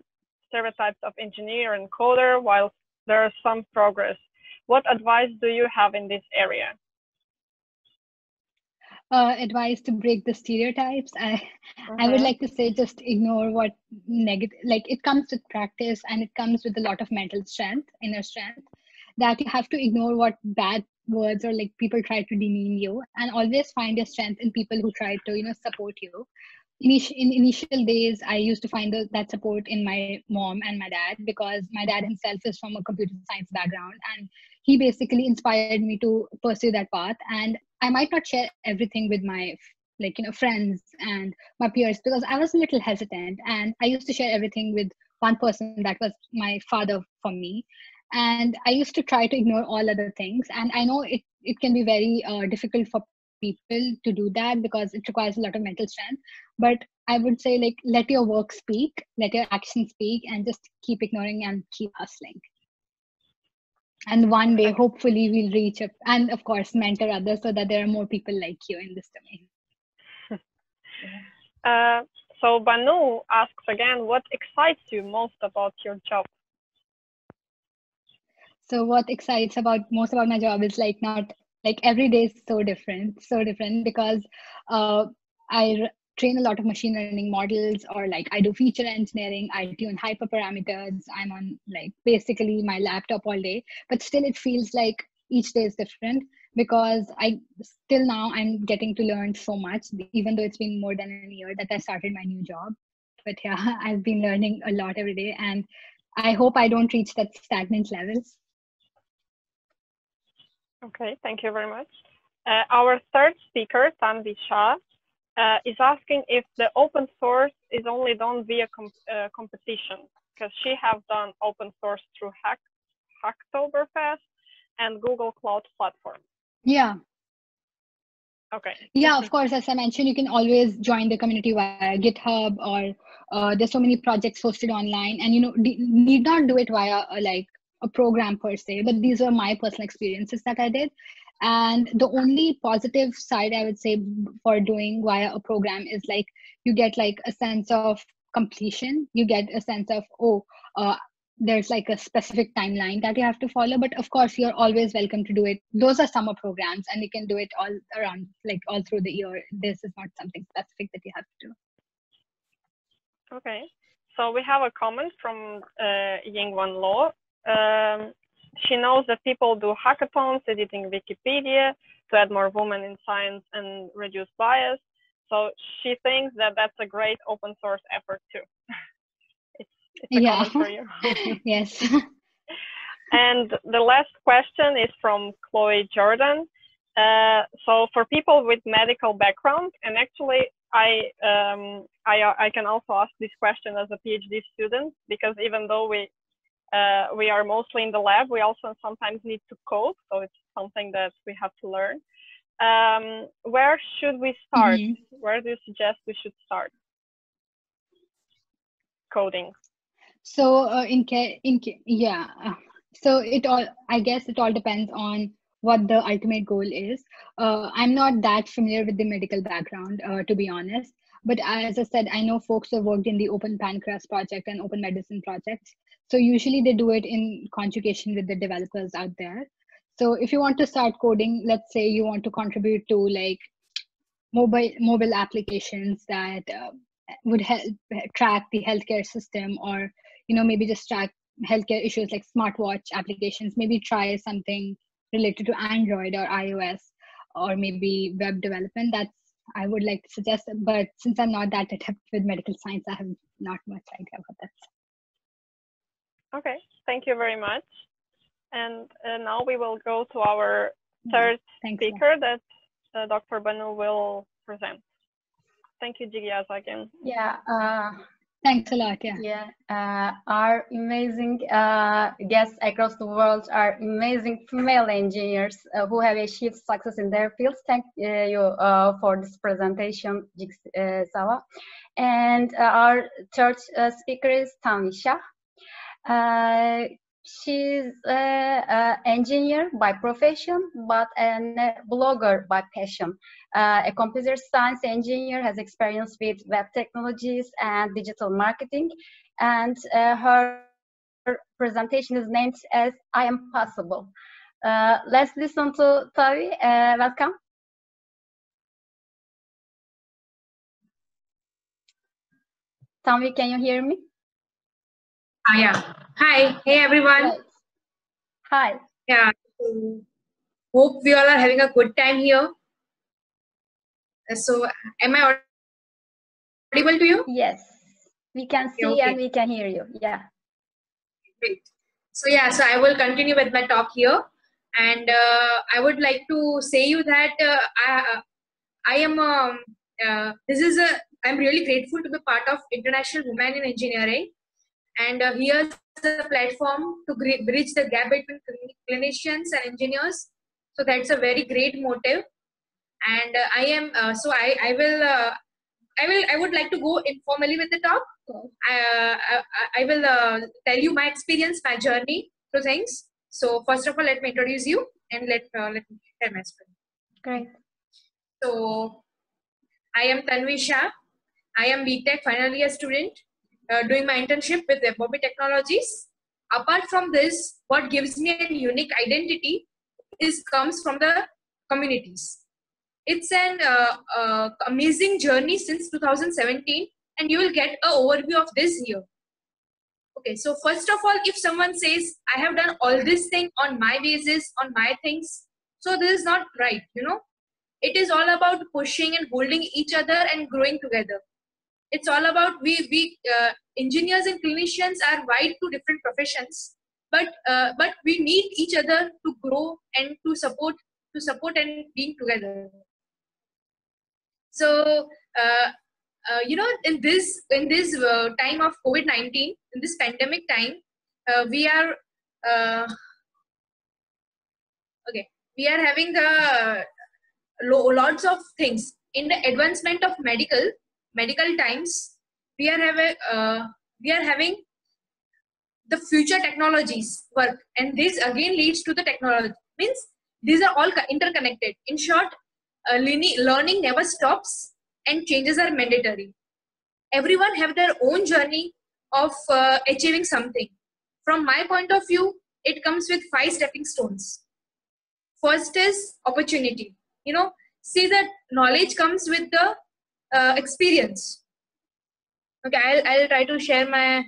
stereotypes of engineer and coder while there is some progress what advice do you have in this area uh, advice to break the stereotypes i uh-huh. i would mm-hmm. like to say just ignore what negative like it comes with practice and it comes with a lot of mental strength inner strength that you have to ignore what bad words or like people try to demean you and always find your strength in people who try to you know support you initial in initial days i used to find that support in my mom and my dad because my dad himself is from a computer science background and he basically inspired me to pursue that path. And i might not share everything with my like you know friends and my peers because i was a little hesitant and i used to share everything with one person that was my father for me. And i used to try to ignore all other things. And i know it, it can be very uh, difficult for people to do that because it requires a lot of mental strength. But i would say like let your work speak let your action speak and just keep ignoring and keep hustling. And one day hopefully we'll reach up and of course mentor others so that there are more people like you in this domain. <laughs> Uh, so banu asks again what excites you most about your job? So what excites about most about my job is like not like every day is so different so different because uh, i train a lot of machine learning models or like i do feature engineering i tune hyperparameters i'm on like basically my laptop all day but still it feels like each day is different because i still now i'm getting to learn so much even though it's been more than a year that i started my new job. But yeah <laughs> i've been learning a lot every day and i hope i don't reach that stagnant levels Okay, thank you very much. Uh, our third speaker, Tanvi Shah, uh, is asking if the open source is only done via uh, competition, because she has done open source through Hack Hacktoberfest and Google Cloud Platform. Yeah. Okay. Yeah, of course. As I mentioned, you can always join the community via GitHub or uh, there's so many projects hosted online, and you know need not do it via uh, like a program per se, but these were my personal experiences that I did. And the only positive side I would say for doing via a program is like you get like a sense of completion. You get a sense of, oh, uh, there's like a specific timeline that you have to follow. But of course you're always welcome to do it. Those are summer programs and you can do it all around like all through the year. This is not something specific that you have to do. Okay. So we have a comment from uh, Ying Wan Loh um, she knows that people do hackathons, editing Wikipedia to add more women in science and reduce bias. So she thinks that that's a great open source effort too. <laughs> it's, it's a yeah. for you. <laughs> yes. <laughs> and the last question is from Chloe Jordan. Uh, so for people with medical background, and actually I, um, I, I can also ask this question as a PhD student because even though we uh, we are mostly in the lab. We also sometimes need to code, so it's something that we have to learn. Um, where should we start? Mm -hmm. Where do you suggest we should start coding? So uh, in in yeah, so it all I guess it all depends on what the ultimate goal is. Uh, I'm not that familiar with the medical background, uh, to be honest. But as I said, I know folks who have worked in the Open Pancreas project and Open Medicine projects. So usually they do it in conjugation with the developers out there. So if you want to start coding, let's say you want to contribute to like mobile mobile applications that uh, would help track the healthcare system or you know maybe just track healthcare issues like smartwatch applications maybe try something related to android or ios or maybe web development that's i would like to suggest but since i'm not that adept with medical science i have not much idea about that okay thank you very much and uh, now we will go to our third Thanks, speaker that uh, dr banu will present thank you Jigyasa again Yeah, uh, thanks a lot yeah yeah. Uh, our amazing uh, guests across the world are amazing female engineers uh, who have achieved success in their fields. Thank uh, you uh, for this presentation, Jigyasa. And uh, our third uh, speaker is Tanvi Shah. Uh, she's an engineer by profession, but a blogger by passion. Uh, a computer science engineer has experience with web technologies and digital marketing, and uh, her presentation is named as "I Am Possible." Uh, let's listen to Tanvi. Uh, welcome. Tanvi, can you hear me? Ah, yeah. Hi. Hey, everyone. Hi. Yeah. Hope we all are having a good time here. Uh, So, am I audible to you? Yes, we can see Okay. and we can hear you. Yeah. Great. So, yeah, so I will continue with my talk here. And uh, I would like to say you that uh, I, I am, um, uh, this is a, I'm really grateful to be part of International Women in Engineering. And uh, here's a platform to bridge the gap between clinicians and engineers. So that's a very great motive. And uh, I am, uh, so I, I will, uh, I will, I would like to go informally with the talk. I, I, I will uh, tell you my experience, my journey through things. So first of all, let me introduce you and let uh, let me share my screen. Great. So I am Tanvi Shah. I am BTech final year student uh, doing my internship with Bobby Technologies. Apart from this, what gives me a unique identity is comes from the communities. It's an uh, uh, amazing journey since 2017, and you will get an overview of this here. Okay, so first of all, if someone says, I have done all this thing on my basis, on my things, so this is not right, you know. It is all about pushing and holding each other and growing together. It's all about we, we uh, engineers and clinicians are wide to different professions, but uh, but we need each other to grow and to support to support and being together. So uh, uh, you know, in this in this uh, time of COVID nineteen, in this pandemic time, uh, we are okay. We are having the lo- lots of things in the advancement of medical medical times. We are having uh, we are having the future technologies work, and this again leads to the technology. Means these are all interconnected. In short, uh, learning learning never stops and changes are mandatory everyone have their own journey of uh, achieving something from my point of view it comes with five stepping stones first is opportunity you know see that knowledge comes with the uh, experience. Okay I'll, I'll try to share my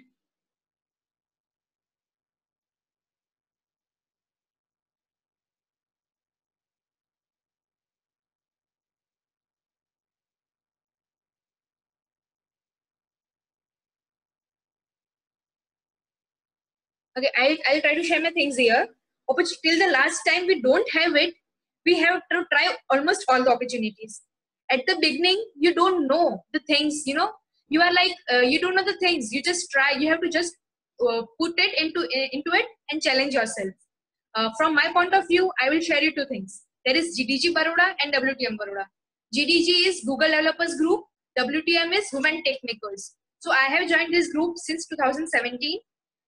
okay I'll, I'll try to share my things here. Oppor- till the last time we don't have it we have to try almost all the opportunities at the beginning you don't know the things you know? You are like uh, you don't know the things. You just try. You have to just uh, put it into into it and challenge yourself. Uh, from my point of view i will share you two things. There is gdg baroda and wtm baroda. Gdg is google developers group. Wtm is women techmakers. So i have joined this group since 2017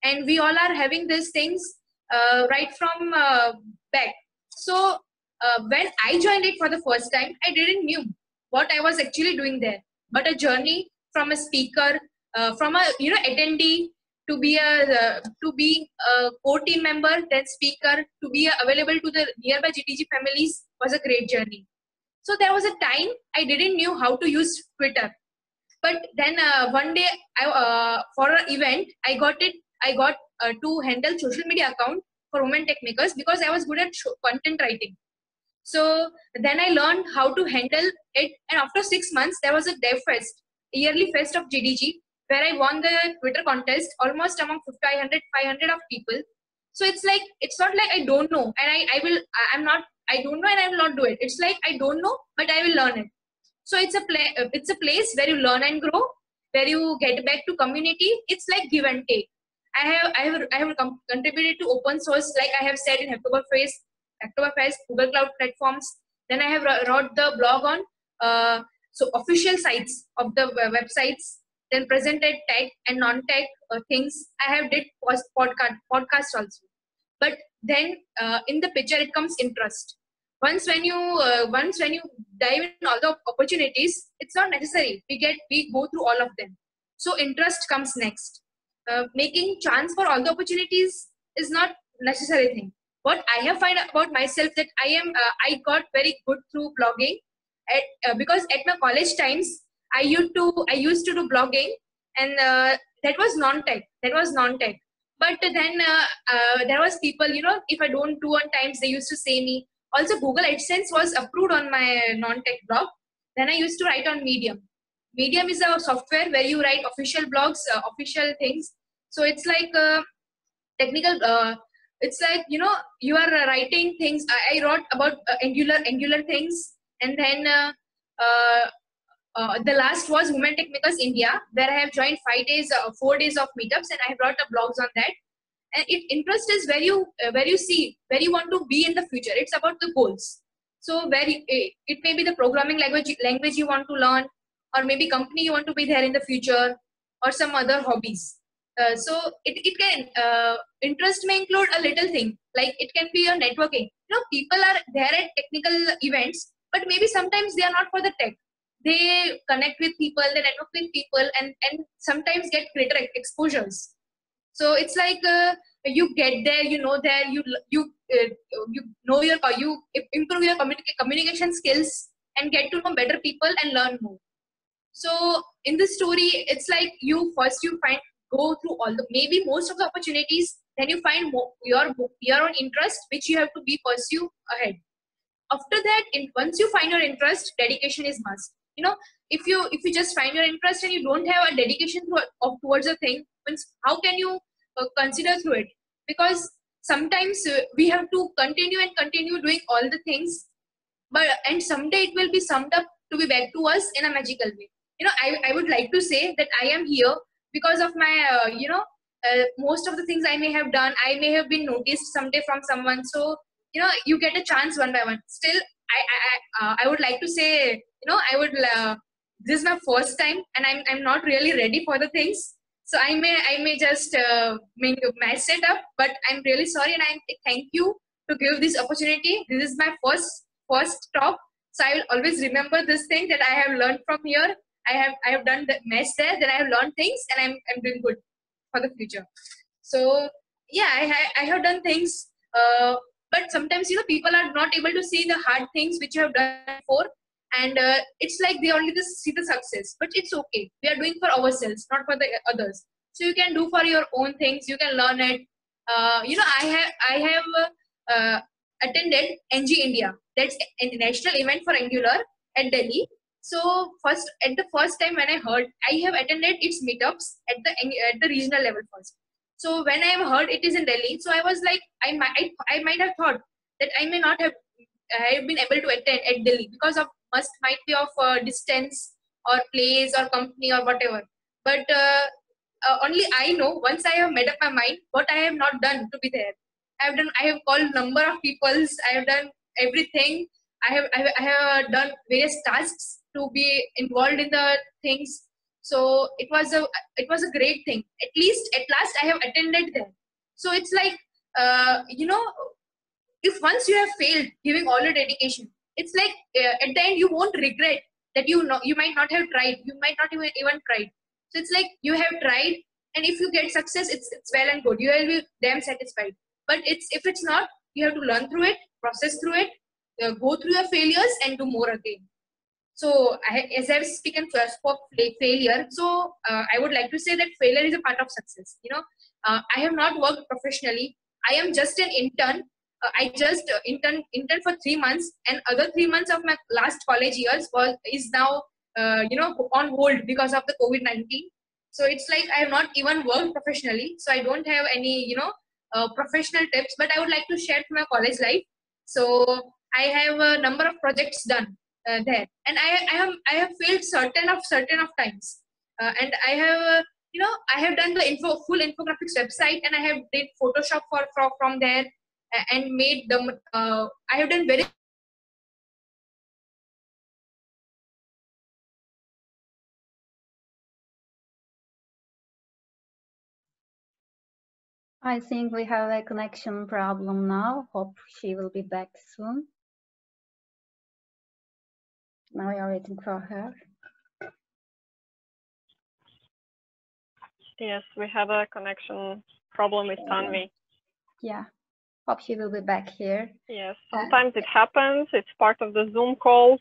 and we all are having these things uh, right from uh, back. So uh, when i joined it for the first time i didn't knew what i was actually doing there but a journey from a speaker uh, from a you know attendee to be a uh, to be a core team member then speaker to be available to the nearby gdg families was a great journey So there was a time I didn't knew how to use Twitter. But then uh, one day, I, uh, for an event, I got it. I got uh, to handle social media account for women tech makers because I was good at content writing. So then I learned how to handle it. And after six months, there was a Dev Fest, yearly fest of GDG, where I won the Twitter contest almost among 500, 500 of people. So it's like, it's not like I don't know and I, I will, I'm not, I don't know and I will not do it. It's like, I don't know, but I will learn it. So it's a play, it's a place where you learn and grow, where you get back to community. It's like give and take. I have, I have, I have contributed to open source, like I have said in Hacktoberfest, Hacktoberfest, Google Cloud platforms. Then I have wrote the blog on uh, so official sites of the websites then presented tech and non-tech uh, things. I have did podcast podcast also. But then uh, in the picture it comes interest. Once when you uh, once when you dive in all the opportunities, it's not necessary. We get we go through all of them. So interest comes next. Uh, making chance for all the opportunities is not necessary thing. What I have found about myself that I am uh, I got very good through blogging, at, uh, because at my college times I used to I used to do blogging, and uh, that was non-tech. That was non-tech. But then uh, uh, there was people, you know, if I don't do on times, they used to say me. Also, Google AdSense was approved on my non-tech blog. Then I used to write on Medium. Medium is a software where you write official blogs, uh, official things. So it's like technical. Uh, it's like you know you are writing things. I, I wrote about Angular Angular things, and then uh, the last was Women Tech Makers India, where I have joined five days, uh, four days of meetups, and I have brought up blogs on that. And it interest is where you uh, where you see where you want to be in the future. It's about the goals. So where you, eh, it may be the programming language language you want to learn, or maybe company you want to be there in the future, or some other hobbies. Uh, so it, it can uh, interest may include a little thing like it can be a networking. You know, people are there at technical events, but maybe sometimes they are not for the tech. They connect with people they network with people and and sometimes get greater exposures. So it's like uh, you get there you know there you you uh, you know your you improve your communication skills and get to know better people and learn more. So in this story it's like you first you find go through all the maybe most of the opportunities then you find more, your your own interest which you have to be pursue ahead. After that in, once you find your interest dedication is must. You know if you if you just find your interest and you don't have a dedication to, of, towards a thing how can you uh, consider through it? Because sometimes uh, we have to continue and continue doing all the things but and someday it will be summed up to be back to us in a magical way. You know i, I would like to say that i am here because of my uh, you know uh, most of the things i may have done i may have been noticed someday from someone. So you know you get a chance one by one. Still i i, uh, I would like to say you know i would uh, this is my first time and i'm i'm not really ready for the things. So i may i may just uh, mess it up but i'm really sorry and i thank you to give this opportunity. This is my first first talk so i will always remember this thing that i have learned from here i have i have done the mess there then i have learned things and i'm, I'm doing good for the future. So yeah i, I have done things uh, but sometimes you know people are not able to see the hard things which you have done before and uh, it's like they only just see the success but it's okay. We are doing for ourselves not for the others. So you can do for your own things you can learn it. Uh, you know i have i have uh, attended ng india. That's a national event for angular at delhi so first at the first time when i heard i have attended its meetups at the at the regional level first. So when i heard it is in delhi so i was like i might I, I might have thought that i may not have I have been able to attend at Delhi because of must might be of uh, distance or place or company or whatever. But uh, uh, only i know once i have made up my mind what i have not done to be there. I have done i have called number of peoples i have done everything. I have i have, I have done various tasks to be involved in the things. So it was a it was a great thing. At least at last i have attended them so it's like uh, you know if once you have failed giving all your dedication it's like uh, at the end you won't regret that you know you might not have tried. You might not even even tried. So it's like you have tried and if you get success it's it's well and good. You will be damn satisfied. But it's if it's not you have to learn through it process through it uh, go through your failures and do more again so as i was speaking first for failure so uh, i would like to say that failure is a part of success you know. Uh, i have not worked professionally. I am just an intern. Uh, i just uh, intern intern for 3 months and other 3 months of my last college years was is now uh, you know on hold because of the covid 19 so it's like i have not even worked professionally so i don't have any you know uh, professional tips but i would like to share my college life. So i have a number of projects done uh, there and I, I have i have failed certain of certain of times uh, and i have uh, you know i have done the info full infographics website and i have did photoshop for, for from there and made them uh, i have done very I think we have a connection problem now. Hope she will be back soon. Now we are waiting for her. Yes, we have a connection problem with Tanvi. Yeah, hope she will be back here. Yes, uh, sometimes it happens. It's part of the Zoom calls.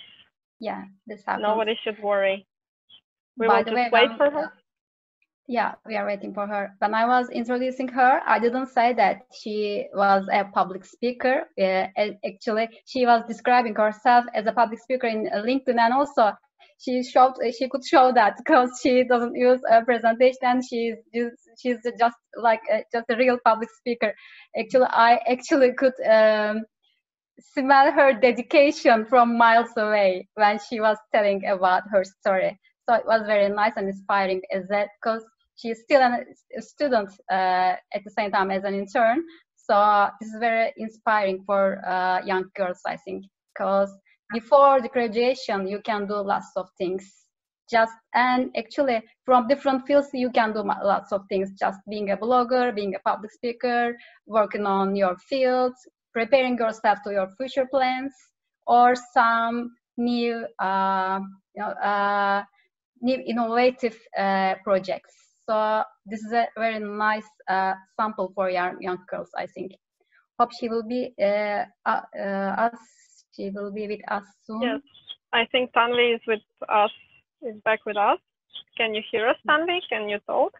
Yeah, this happens. Nobody should worry. We By will just way, wait for her. Yeah, we are waiting for her. When I was introducing her, I didn't say that she was a public speaker. Uh, actually, she was describing herself as a public speaker in LinkedIn, and also she showed she could show that <laughs> because she doesn't use a presentation. She's just, she's just like a, just a real public speaker. Actually, I actually could um, smell her dedication from miles away when she was telling about her story. So it was very nice and inspiring as that because she's still an, a student uh, at the same time as an intern. So this is very inspiring for uh, young girls, I think, because before the graduation, you can do lots of things. Just and actually from different fields, you can do lots of things. Just being a blogger, being a public speaker, working on your field, preparing yourself to your future plans, or some new, uh, you know, uh, new innovative uh, projects. So this is a very nice uh, sample for young, young girls, I think. Hope she will be uh, uh, uh, us. She will be with us soon. Yes, I think Tanvi is with us. Is back with us. Can you hear us, Tanvi? Can you talk?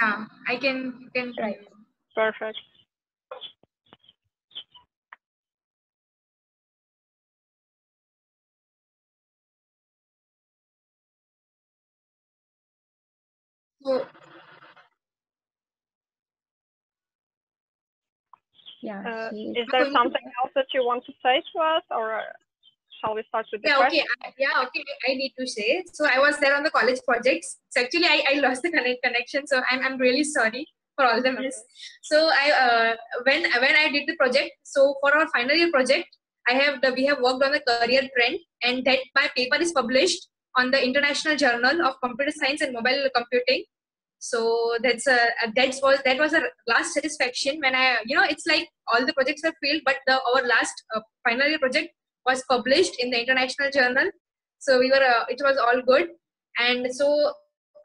yeah i can can Right. Perfect. So Yeah. Uh, she is there going to- something else that you want to say to us, or shall we start with the yeah question? okay I- yeah okay i need to say so i was there on the college projects so actually i, I lost the connect connection so i'm, I'm really sorry for all the mess so i uh, when when i did the project so for our final year project i have the, we have worked on the career trend and that my paper is published on the international journal of computer science and mobile computing so that's a that was that was a last satisfaction when i you know it's like all the projects have failed but the our last uh, final year project was published in the international journal. So we were uh, it was all good. And so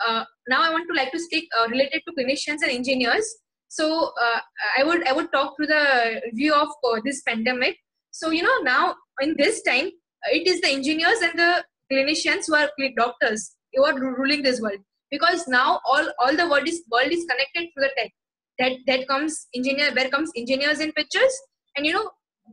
uh, now i want to like to speak uh, related to clinicians and engineers. So uh, i would i would talk through the view of uh, this pandemic. So you know now in this time it is the engineers and the clinicians who are doctors who are ruling this world because now all all the world is world is connected to the tech. That that comes engineer where comes engineers in pictures. And you know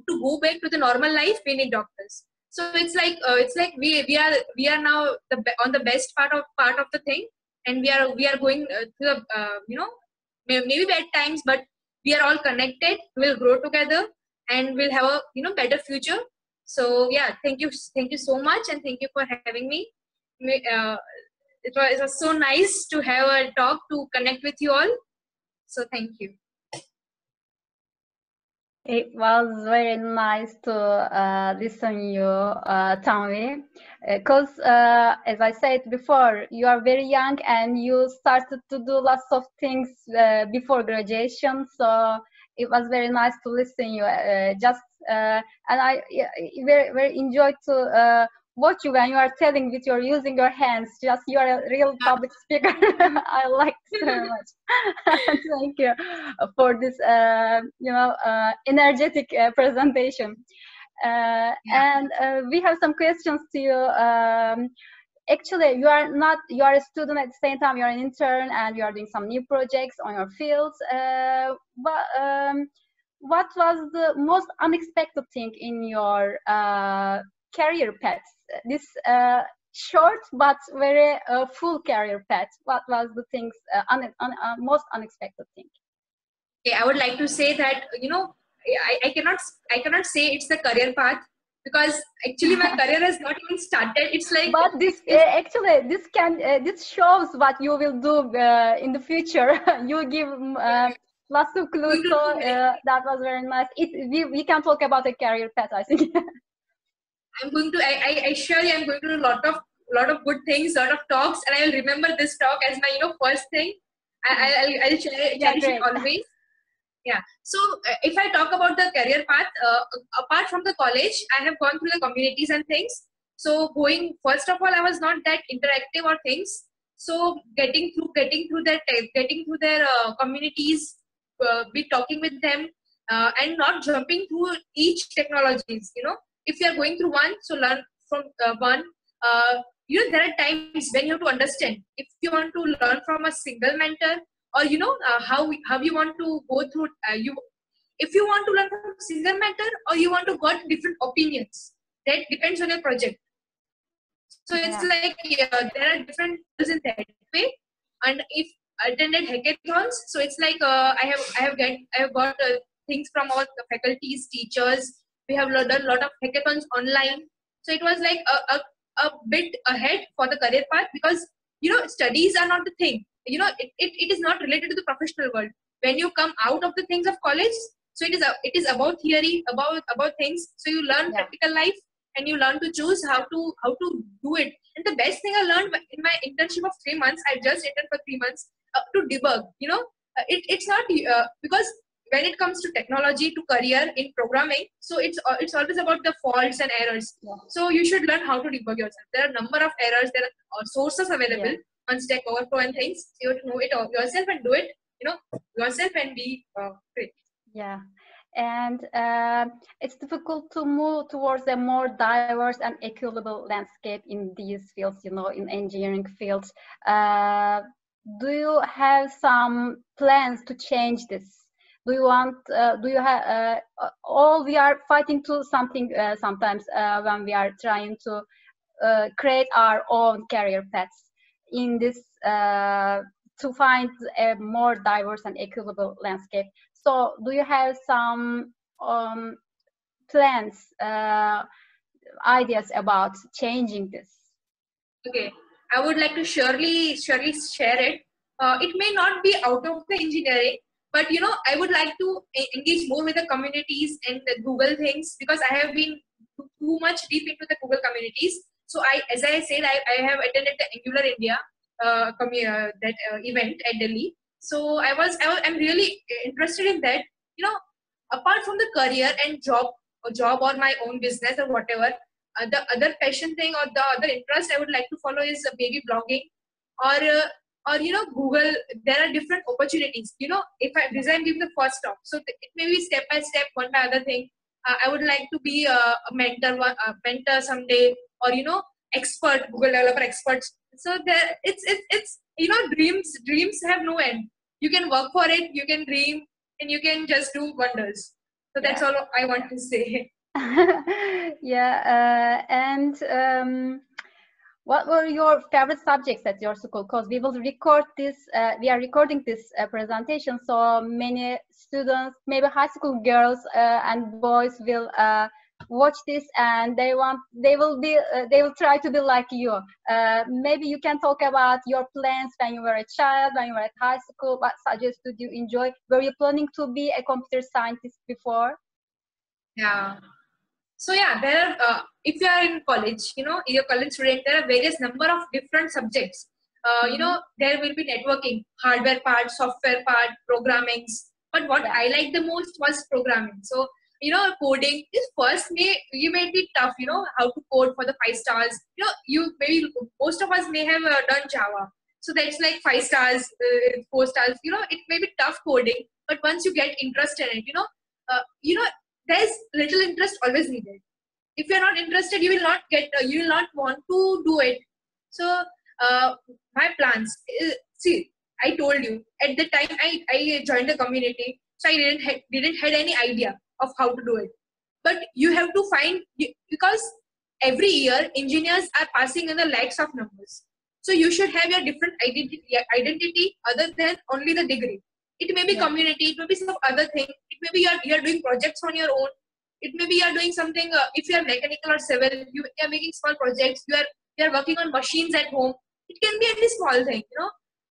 to go back to the normal life we need doctors. So it's like uh, it's like we we are we are now the on the best part of part of the thing. And we are we are going uh, to uh, you know maybe bad times but we are all connected. We'll grow together and we'll have a you know better future. So yeah thank you thank you so much and thank you for having me. Me- uh, it was, it was so nice to have a talk to connect with you all so thank you It was very nice to uh, listen you, uh, Tanvi, because uh, as I said before, you are very young and you started to do lots of things uh, before graduation. So it was very nice to listen you. Uh, just uh, and I very very enjoyed to uh, watch you when you are telling with your using your hands. Just you are a real public speaker. <laughs> I like so <laughs> much. <laughs> Thank you for this, uh, you know, uh, energetic uh, presentation. Uh, and uh, we have some questions to you. Um, actually, you are not you are a student at the same time. You are an intern, and you are doing some new projects on your fields. Uh, but um, what was the most unexpected thing in your uh, career path? This uh, short but very uh, full career path. What was the things un un most unexpected thing? Okay, I would like to say that you know I, I cannot I cannot say it's the career path because actually my <laughs> career has not even started. It's like but this uh, actually this can uh, this shows what you will do uh, in the future. <laughs> you give lots of clues. So that was very nice. It we, we can talk about a career path. I think. <laughs> I'm going to. I, I, I surely I'm going to do a lot of lot of good things, lot of talks, and I will remember this talk as my you know first thing. I, I'll, I'll cherish yeah, it always. Yeah. So uh, if i talk about the career path uh, apart from the college i have gone through the communities and things. So going first of all i was not that interactive or things. So getting through getting through their getting through their uh, communities uh, be talking with them uh, and not jumping through each technologies you know if you are going through one so learn from uh, one. You know there are times when you have to understand. If you want to learn from a single mentor or you know uh, how how you want to go through uh, you if you want to learn from a single mentor or you want to got different opinions that depends on your project. So it's like yeah, there are different in that way. And if attended hackathons so it's like uh, i have i have get i have got uh, things from our faculties teachers we have done a lot of hackathons online. So it was like a, a, a bit ahead for the career path because you know studies are not the thing. You know it, it, it is not related to the professional world. When you come out of the things of college so it is a, it is about theory about about things. So you learn yeah. practical life and you learn to choose how to how to do it. And the best thing i learned in my internship of three months i just interned for three months uh, to debug you know? Uh, it, it's not uh, because when it comes to technology to career in programming so it's uh, it's always about the faults and errors yeah. so you should learn how to debug yourself there are a number of errors there are uh, sources available yeah on Stack Overflow and things. You have to know it yourself and do it, you know, yourself and be uh, great. Yeah. And uh, it's difficult to move towards a more diverse and equitable landscape in these fields, you know, in engineering fields. Uh, do you have some plans to change this? Do you want uh, do you have uh, all we are fighting to something uh, sometimes uh, when we are trying to uh, create our own career paths in this uh, to find a more diverse and equitable landscape. So, do you have some um, plans, ideas about changing this? Okay, I would like to surely surely share it. It may not be out of the engineering, but you know, I would like to engage more with the communities and the Google things because I have been too much deep into the Google communities so I, as I said, I, I have attended the Angular India uh, uh, that uh, event at Delhi. So I was, I'm really interested in that. You know, apart from the career and job, or job or my own business or whatever, uh, the other passion thing or the other interest I would like to follow is maybe blogging or uh, or you know Google. There are different opportunities. You know, if I design give the first stop, so it may be step by step, one by other thing. Uh, I would like to be a, a mentor, a mentor someday or you know expert google developer experts so there it's it's, it's you know dreams dreams have no end you can work for it you can dream and you can just do wonders so that's yeah. all i want to say <laughs> yeah uh, and um, what were your favorite subjects at your school? Because we will record this uh, we are recording this uh, presentation so many students maybe high school girls uh, and boys will uh, watch this and they want they will be uh, they will try to be like you. Uh, maybe you can talk about your plans when you were a child when you were at high school what subjects did you enjoy? Were you planning to be a computer scientist before? Yeah so yeah there are uh, if you are in college you know you're college student there are various number of different subjects. Uh, you know there will be networking hardware part software part programming but what i liked the most was programming. So you know coding is first may you may be tough you know how to code for the five stars. You know you maybe most of us may have uh, done java. So that's like five stars uh, four stars. You know it may be tough coding but once you get interested in it you know uh, you know there's little interest always needed. If you're not interested you will not get uh, you will not want to do it. So uh, my plans uh, see i told you at the time i, I joined the community so i didn't ha- didn't had any idea of how to do it. But you have to find because every year engineers are passing in the lakhs of numbers. So you should have your different identity identity other than only the degree it may be yeah. community it may be some other thing. It may be you're, you're doing projects on your own. It may be you're doing something uh, if you're mechanical or civil you are making small projects you are you're working on machines at home. It can be any small thing you know.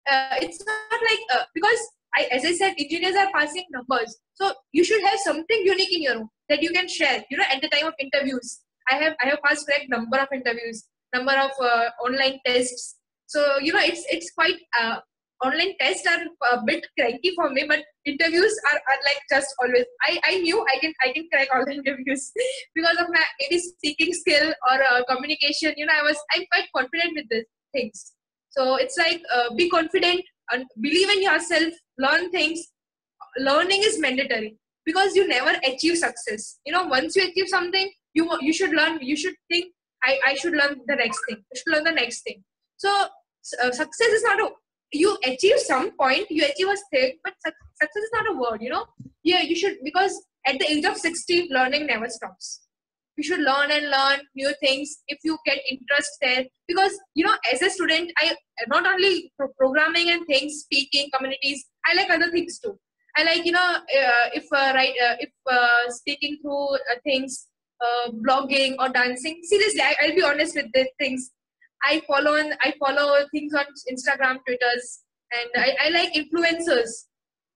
Uh, it's not like uh, because I, as i said engineers are passing numbers. So you should have something unique in your own that you can share you know at the time of interviews. I have i have passed correct number of interviews number of uh, online tests. So you know it's it's quite uh, online tests are a bit cranky for me, but interviews are, are like just always. I, I knew I can I can crack all the <laughs> interviews because of my maybe speaking skill or uh, communication. You know, I was I'm quite confident with these things. So it's like uh, be confident and believe in yourself. Learn things. Learning is mandatory because you never achieve success. You know, once you achieve something, you you should learn. You should think. I, I should learn the next thing. I should learn the next thing. So uh, success is not a you achieve some point, you achieve a state, but success is not a word, you know. Yeah, you should because at the age of 60, learning never stops. You should learn and learn new things if you get interest there. Because you know, as a student, I not only pro- programming and things, speaking, communities, I like other things too. I like you know, uh, if uh, right, uh, if uh, speaking through uh, things, uh, blogging or dancing. Seriously, I, I'll be honest with the things. I follow on I follow things on Instagram, Twitters, and I, I like influencers.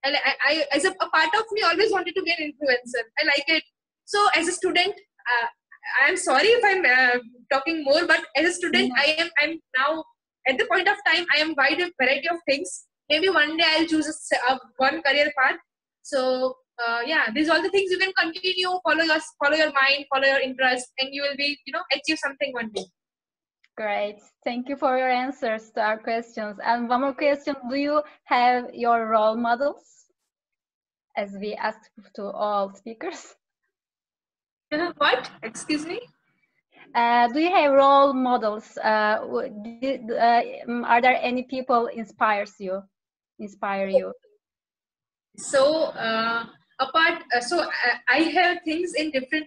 And I, I, as a, a, part of me always wanted to be an influencer. I like it. So as a student, uh, I'm sorry if I'm uh, talking more, but as a student, mm-hmm. I am I'm now at the point of time I am wide a variety of things. Maybe one day I'll choose a, one career path. So uh, yeah, these are all the things you can continue follow your follow your mind, follow your interest, and you will be you know achieve something one day. Great. Thank you for your answers to our questions. And one more question. Do you have your role models? As we asked to all speakers. Uh, <laughs> what? Excuse me? Uh, do you have role models? Uh, did, uh, um, are there any people inspires you? Inspire you? So uh, apart, uh, so I have things in different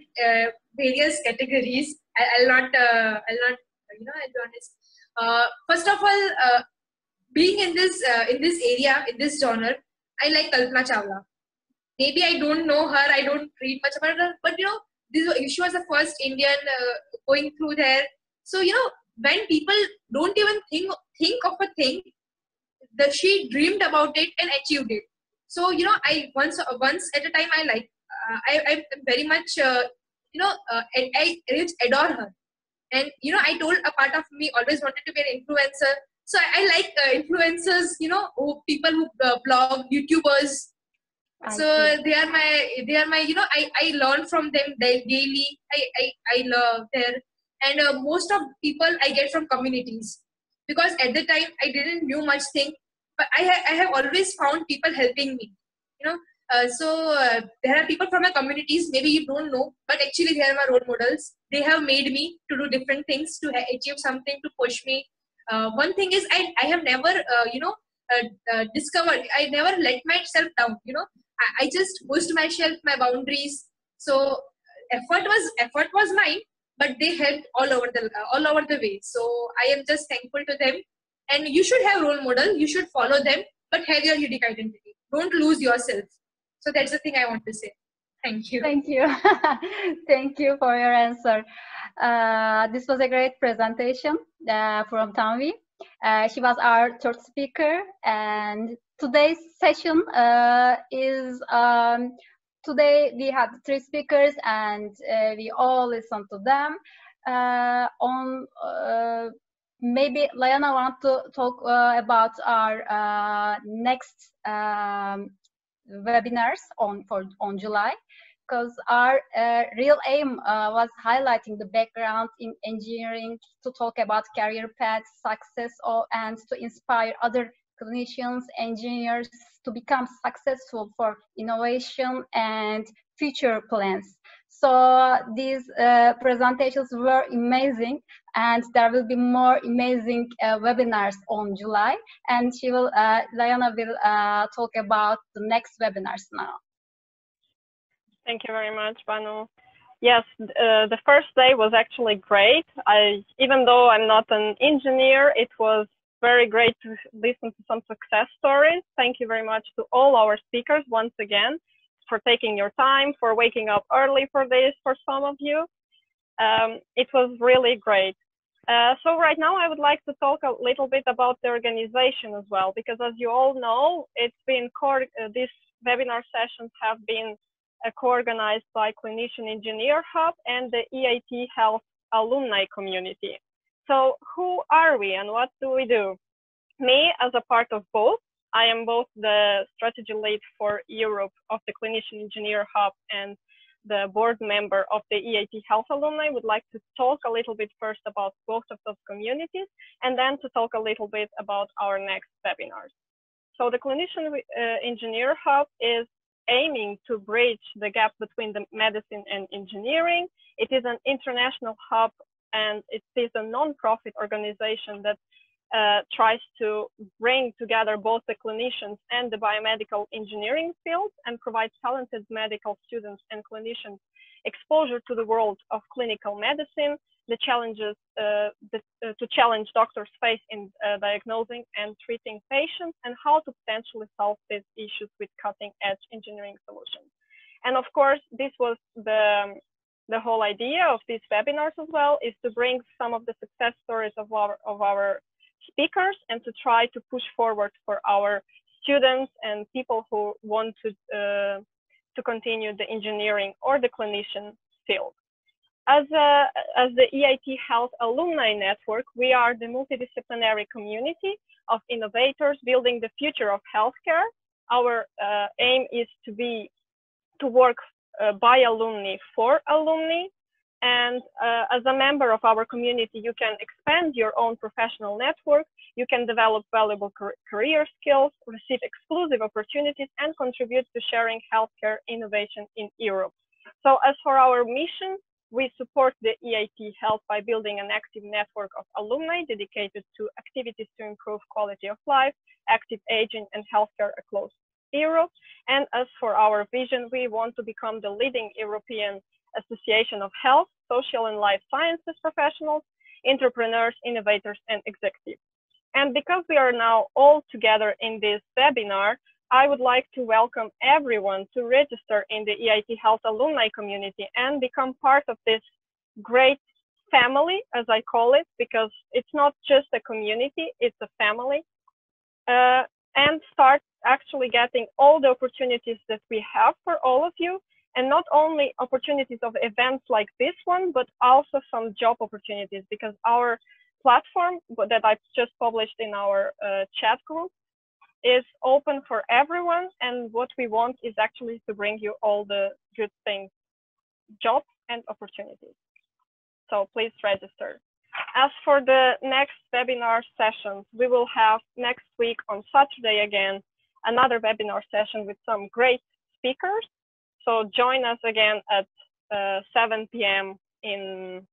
various categories. I, will not, I'll not you know, I'll be honest. Uh, first of all, uh, being in this uh, in this area in this genre, I like Kalpana Chawla. Maybe I don't know her, I don't read much about her, but you know, this she was the first Indian uh, going through there. So you know, when people don't even think think of a thing, that she dreamed about it and achieved it. So you know, I once once at a time I like uh, I I very much uh, you know I, I adore her and you know i told a part of me always wanted to be an influencer. So i, I like uh, influencers you know who, people who uh, blog youtubers. I so see. they are my they are my you know i i learn from them daily. I i, I love there and uh, most of people i get from communities. Because at the time i didn't knew much thing but i ha- i have always found people helping me you know uh, so uh, there are people from my communities maybe you don't know but actually they are my role models. They have made me to do different things to achieve something to push me. Uh, one thing is i, I have never uh, you know uh, discovered i never let myself down you know. I, I just pushed myself my boundaries. So effort was effort was mine but they helped all over the all over the way. So i am just thankful to them. And you should have role model you should follow them but have your unique identity. Don't lose yourself so that's the thing I want to say. Thank you. Thank you. <laughs> Thank you for your answer. Uh, this was a great presentation uh, from Tanvi. Uh, she was our third speaker, and today's session uh, is um, today we had three speakers, and uh, we all listened to them. Uh, on maybe Liana want to talk about our next um, webinars on for on July because our uh, real aim uh, was highlighting the background in engineering to talk about career paths, success, or, and to inspire other clinicians, engineers to become successful for innovation and future plans. So these uh, presentations were amazing, and there will be more amazing uh, webinars on July. And she will, uh, Liana will uh, talk about the next webinars now. Thank you very much, Banu. Yes, uh, the first day was actually great. I, even though I'm not an engineer, it was very great to listen to some success stories. Thank you very much to all our speakers once again for taking your time, for waking up early for this, for some of you. Um, it was really great. Uh, so right now I would like to talk a little bit about the organization as well, because as you all know, it's been, uh, these webinar sessions have been uh, co-organized by Clinician Engineer Hub and the EIT Health alumni community. So who are we and what do we do? Me, as a part of both, I am both the strategy lead for Europe of the Clinician Engineer Hub and the board member of the EIT Health Alumni I would like to talk a little bit first about both of those communities and then to talk a little bit about our next webinars. So the Clinician uh, Engineer Hub is aiming to bridge the gap between the medicine and engineering. It is an international hub and it is a non-profit organization that uh, tries to bring together both the clinicians and the biomedical engineering field and provides talented medical students and clinicians exposure to the world of clinical medicine, the challenges uh, the, uh, to challenge doctors face in uh, diagnosing and treating patients and how to potentially solve these issues with cutting edge engineering solutions. And of course, this was the, the whole idea of these webinars as well is to bring some of the success stories of our, of our speakers and to try to push forward for our students and people who want to, uh, to continue the engineering or the clinician field. As, a, as the EIT Health Alumni Network, we are the multidisciplinary community of innovators building the future of healthcare. Our uh, aim is to be to work uh, by alumni for alumni and uh, as a member of our community, you can expand your own professional network, you can develop valuable career skills, receive exclusive opportunities, and contribute to sharing healthcare innovation in Europe. So as for our mission, we support the EIT Health by building an active network of alumni dedicated to activities to improve quality of life, active aging, and healthcare across Europe. And as for our vision, we want to become the leading European Association of Health, Social and Life Sciences professionals, entrepreneurs, innovators, and executives. And because we are now all together in this webinar, I would like to welcome everyone to register in the EIT Health alumni community and become part of this great family, as I call it, because it's not just a community, it's a family. Uh, and start actually getting all the opportunities that we have for all of you and not only opportunities of events like this one, but also some job opportunities because our platform that I've just published in our uh, chat group is open for everyone. And what we want is actually to bring you all the good things, jobs and opportunities. So please register. As for the next webinar sessions, we will have next week on Saturday again, another webinar session with some great speakers so join us again at uh, 7 p.m. in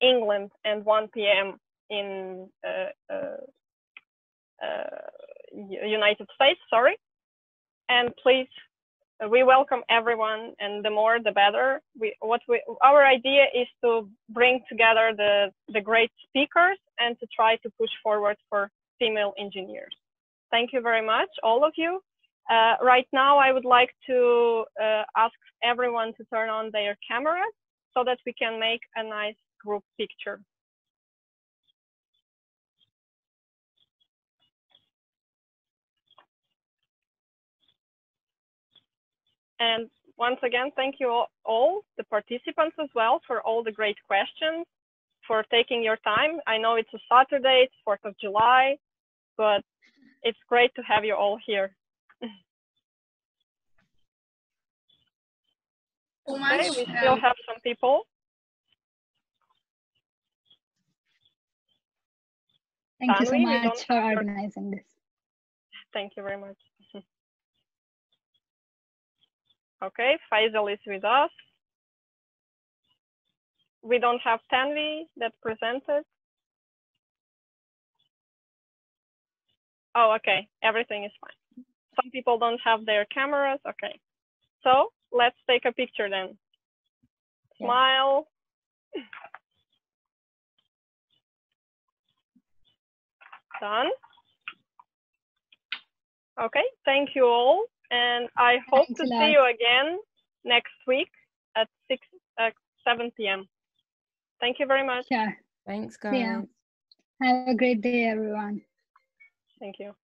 England and 1 p.m. in uh, uh, uh, United States, sorry. And please, we welcome everyone and the more the better. We, what we, our idea is to bring together the, the great speakers and to try to push forward for female engineers. Thank you very much, all of you. Uh, right now, I would like to uh, ask everyone to turn on their cameras so that we can make a nice group picture. And once again, thank you all, all, the participants as well, for all the great questions, for taking your time. I know it's a Saturday, it's 4th of July, but it's great to have you all here. so much. Okay, we still um, have some people. Thank Tanvi, you so much for organizing this. Thank you very much. <laughs> okay, Faisal is with us. we don't have Tanvi that presented. Oh, okay, everything is fine. Some people don't have their cameras, okay. So let's take a picture then. Yeah. Smile. Done. Okay, thank you all. And I hope Thanks to see you again next week at 6, uh, 7 p.m. Thank you very much. Yeah. Thanks, guys. Yeah. Have a great day, everyone. Thank you.